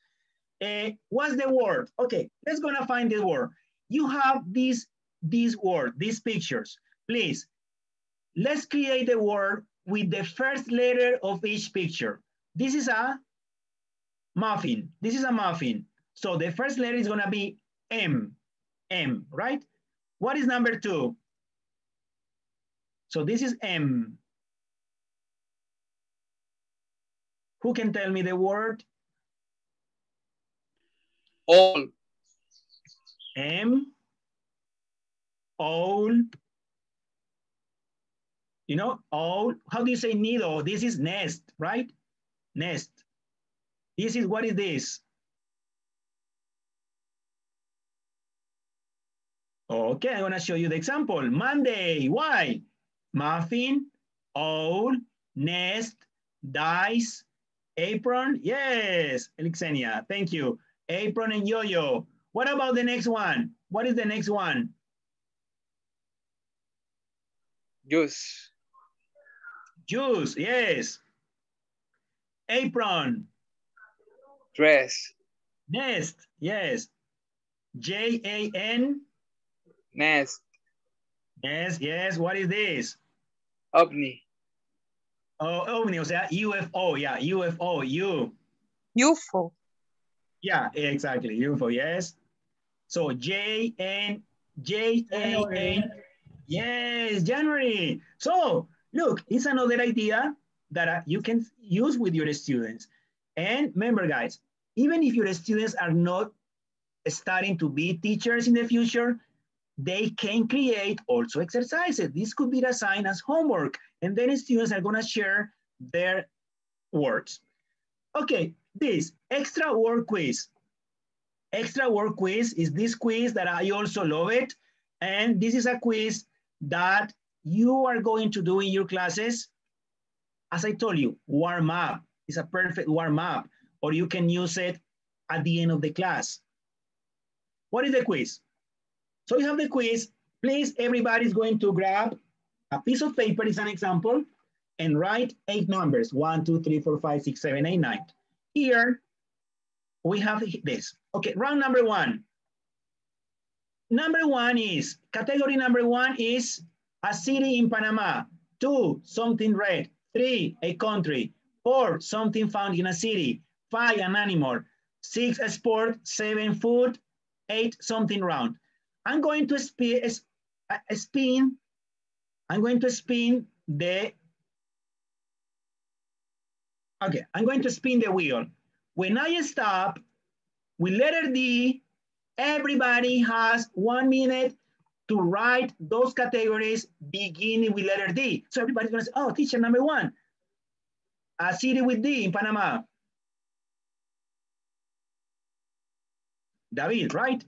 [SPEAKER 1] Uh, what's the word? Okay, let's gonna find the word. You have these, these word, these pictures. Please, let's create the word with the first letter of each picture. This is a muffin. This is a muffin. So the first letter is gonna be M. M, right? What is number two? So this is M. Who can tell me the word?
[SPEAKER 3] All.
[SPEAKER 1] M. All. You know, all. How do you say needle? This is nest, right? Nest. This is, what is this? Okay, I'm gonna show you the example. Monday, why? Muffin, owl, nest, dice, apron. Yes, Elixenia, thank you. Apron and yo-yo. What about the next one? What is the next one?
[SPEAKER 3] Juice.
[SPEAKER 1] Juice, yes. Apron.
[SPEAKER 3] Dress.
[SPEAKER 1] Nest, yes. J-A-N.
[SPEAKER 3] Nest.
[SPEAKER 1] Yes, yes. What is this?
[SPEAKER 3] OVNI.
[SPEAKER 1] Oh, OVNI, o sea, UFO, yeah, UFO, U.
[SPEAKER 12] UFO.
[SPEAKER 1] Yeah, exactly, UFO, yes. So J N J A N. Yes, January. So look, it's another idea that uh, you can use with your students. And remember, guys, even if your students are not starting to be teachers in the future, they can create also exercises. This could be assigned as homework, and then students are gonna share their words. Okay, this extra word quiz. Extra word quiz is this quiz that I also love it. And this is a quiz that you are going to do in your classes. As I told you, warm up is a perfect warm up, or you can use it at the end of the class. What is the quiz? So you have the quiz. Please, everybody's going to grab a piece of paper, is an example, and write eight numbers, one, two, three, four, five, six, seven, eight, nine. Here, we have this. Okay, round number one. Number one is, category number one is a city in Panama. Two, something red. Three, a country. Four, something found in a city. Five, an animal. Six, a sport. Seven, food. Eight, something round. I'm going to spin, uh, spin, I'm going to spin the, okay, I'm going to spin the wheel. When I stop with letter D, everybody has one minute to write those categories beginning with letter D. So everybody's gonna say, oh, teacher number one, a city with D in Panama. David, right?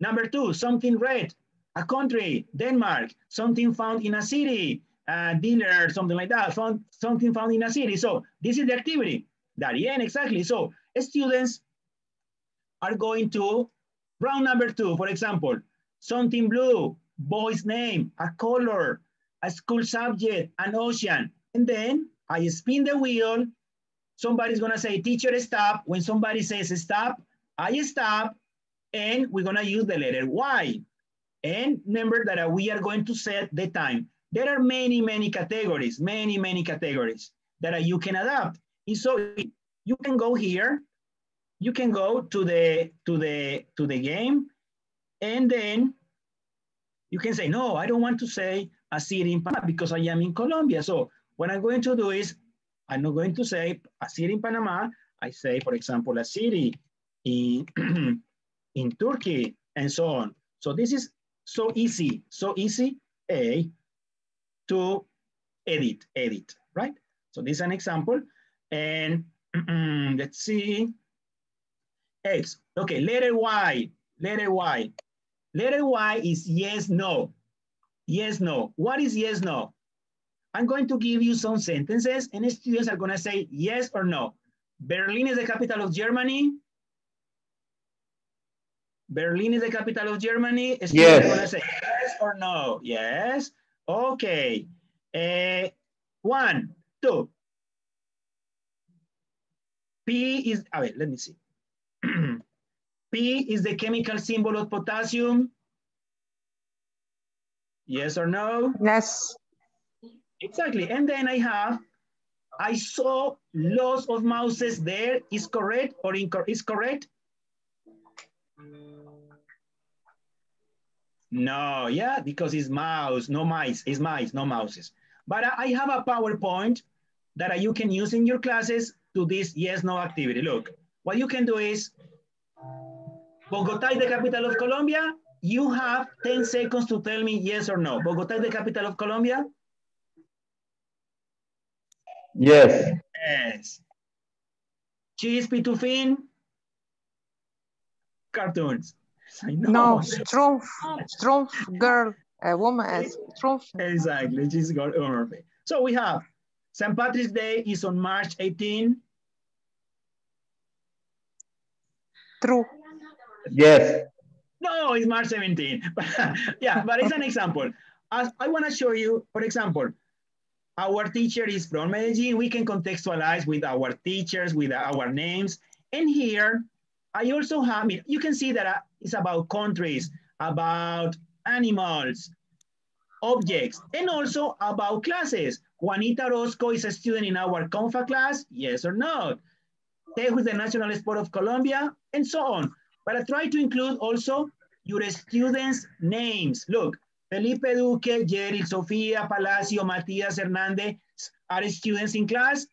[SPEAKER 1] Number two, something red, a country, Denmark, something found in a city, a dealer, something like that, found, something found in a city. So this is the activity. Darien, exactly. So students are going to round number two, for example, something blue, boy's name, a color, a school subject, an ocean. And then I spin the wheel. Somebody's gonna say, teacher, stop. When somebody says stop, I stop, and we're gonna use the letter Y. And remember that we are going to set the time. There are many, many categories, many, many categories that uh, you can adapt. And so you can go here, you can go to the, to the, to the game, and then you can say, no, I don't want to say a city in Panama because I am in Colombia. So what I'm going to do is, I'm not going to say a city in Panama. I say, for example, a city in, in Turkey and so on. So this is so easy, so easy, A, to edit, edit, right? So this is an example. And let's see. X, okay, letter Y, letter Y. Letter Y is yes, no. Yes, no. What is yes, no? I'm going to give you some sentences and students are gonna say yes or no. Berlin is the capital of Germany. Berlin is the capital of Germany. Students yes. are gonna say yes or no. Yes. Okay. Uh, one, two. P is, a ver, let me see. P is the chemical symbol of potassium. Yes or no?
[SPEAKER 12] Yes.
[SPEAKER 1] Exactly. And then I have, I saw lots of mouses there. Is correct or incorrect? Is correct? No, yeah, because it's mouse, no mice, it's mice, no mouses. But I have a PowerPoint that you can use in your classes to this yes, no activity. Look, what you can do is Bogota is the capital of Colombia. You have 10 seconds to tell me yes or no. Bogota is the capital of Colombia?
[SPEAKER 13] Yes.
[SPEAKER 1] Yes. Cheese Pitufin? Cartoons.
[SPEAKER 12] I know. No, strong, strong girl, a woman, as strong.
[SPEAKER 1] Exactly, she's girl. So we have St. Patrick's Day is on March 18.
[SPEAKER 12] True.
[SPEAKER 13] Yes.
[SPEAKER 1] No, it's March 17. yeah, but it's an example. As I want to show you, for example, our teacher is from Medellin. We can contextualize with our teachers, with our names. And here, I also have, you can see that uh, it's about countries, about animals, objects, and also about classes. Juanita Orozco is a student in our CONFA class, yes or no? Tejo is the National Sport of Colombia, and so on. But I try to include also your students' names. Look, Felipe Duque, Jerry, Sofia, Palacio, Matias, Hernandez are students in class?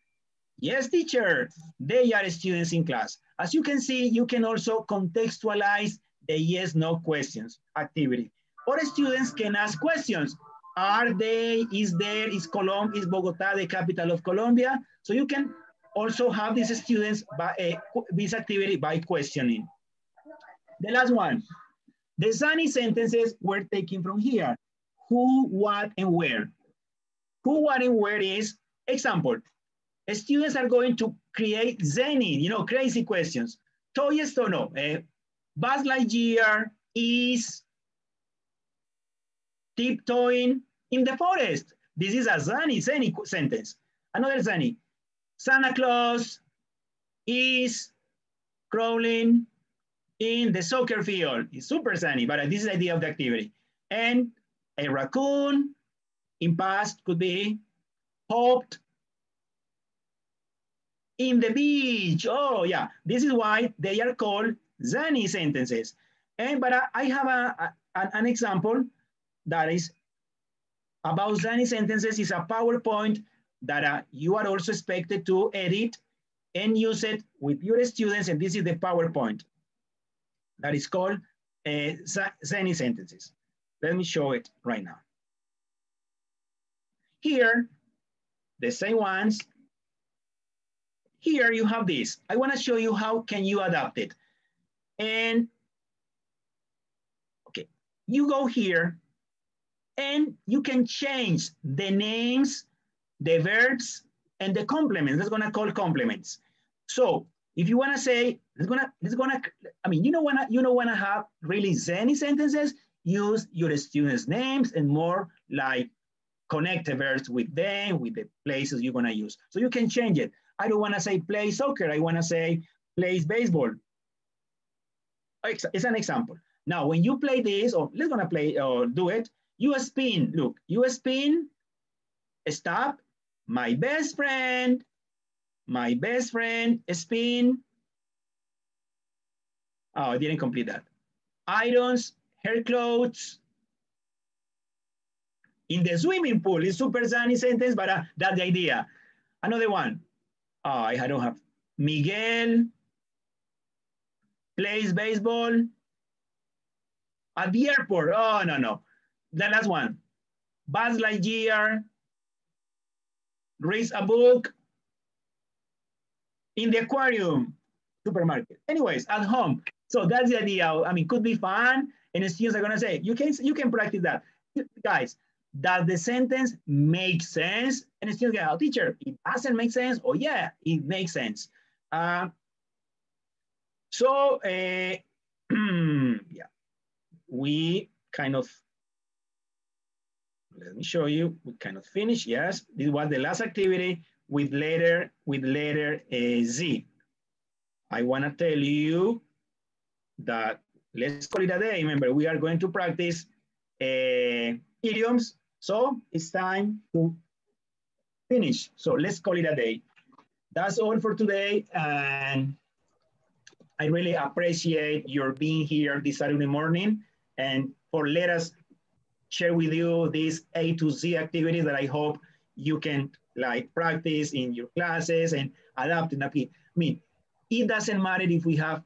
[SPEAKER 1] Yes, teacher, they are students in class. As you can see, you can also contextualize the yes, no questions activity. Or students can ask questions. Are they, is there, is Colombia, is Bogota the capital of Colombia? So you can also have these students by uh, this activity by questioning. The last one, the sunny sentences were taken from here. Who, what, and where. Who, what, and where is, example, students are going to create zany, you know, crazy questions. Toy Stono, uh, Buzz Lightyear is tiptoeing in the forest. This is a zany, zany sentence. Another zany. Santa Claus is crawling in the soccer field. It's super sunny, but this is the idea of the activity. And a raccoon in past could be hoped in the beach. Oh yeah, this is why they are called zany sentences. And but I, I have a, a, an example that is about zany sentences is a PowerPoint that uh, you are also expected to edit and use it with your students. And this is the PowerPoint that is called uh, sentences. let me show it right now. Here, the same ones. Here you have this. I wanna show you how can you adapt it. And, okay, you go here and you can change the names, the verbs, and the complements. That's gonna call complements. So if you wanna say, it's gonna, it's gonna, I mean, you know wanna, you know wanna have really zany sentences, use your students' names and more like connect the verbs with them, with the places you're gonna use. So you can change it. I don't wanna say play soccer, I wanna say plays baseball. It's an example. Now, when you play this, or let's gonna play or do it, you spin, look, you spin, stop, my best friend, my best friend, spin. Oh, I didn't complete that. Irons, hair clothes. In the swimming pool, it's super sunny sentence, but uh, that's the idea. Another one. Oh, I don't have. Miguel plays baseball at the airport. Oh, no, no. The last one. Buzz Lightyear reads a book in the aquarium supermarket. Anyways, at home. So that's the idea. I mean, could be fun. And students are gonna say, you can you can practice that. Guys, does the sentence make sense? And students go, oh, teacher, it doesn't make sense. Oh yeah, it makes sense. Uh, so uh, yeah, we kind of, let me show you, we kind of finished, yes. This was the last activity with letter, with letter uh, Z. I wanna tell you that let's call it a day. Remember, we are going to practice uh, idioms. So it's time to finish. So let's call it a day. That's all for today. And I really appreciate your being here this Saturday morning and for let us share with you these A to Z activities that I hope you can like practice in your classes and adapt in a I mean, it doesn't matter if we have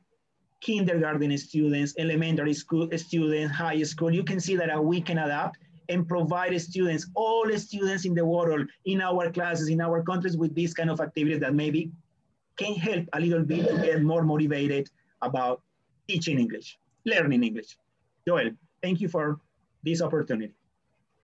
[SPEAKER 1] kindergarten students, elementary school students, high school, you can see that we can adapt and provide students, all students in the world, in our classes, in our countries with these kind of activities that maybe can help a little bit to get more motivated about teaching English, learning English. Joel, thank you for this opportunity.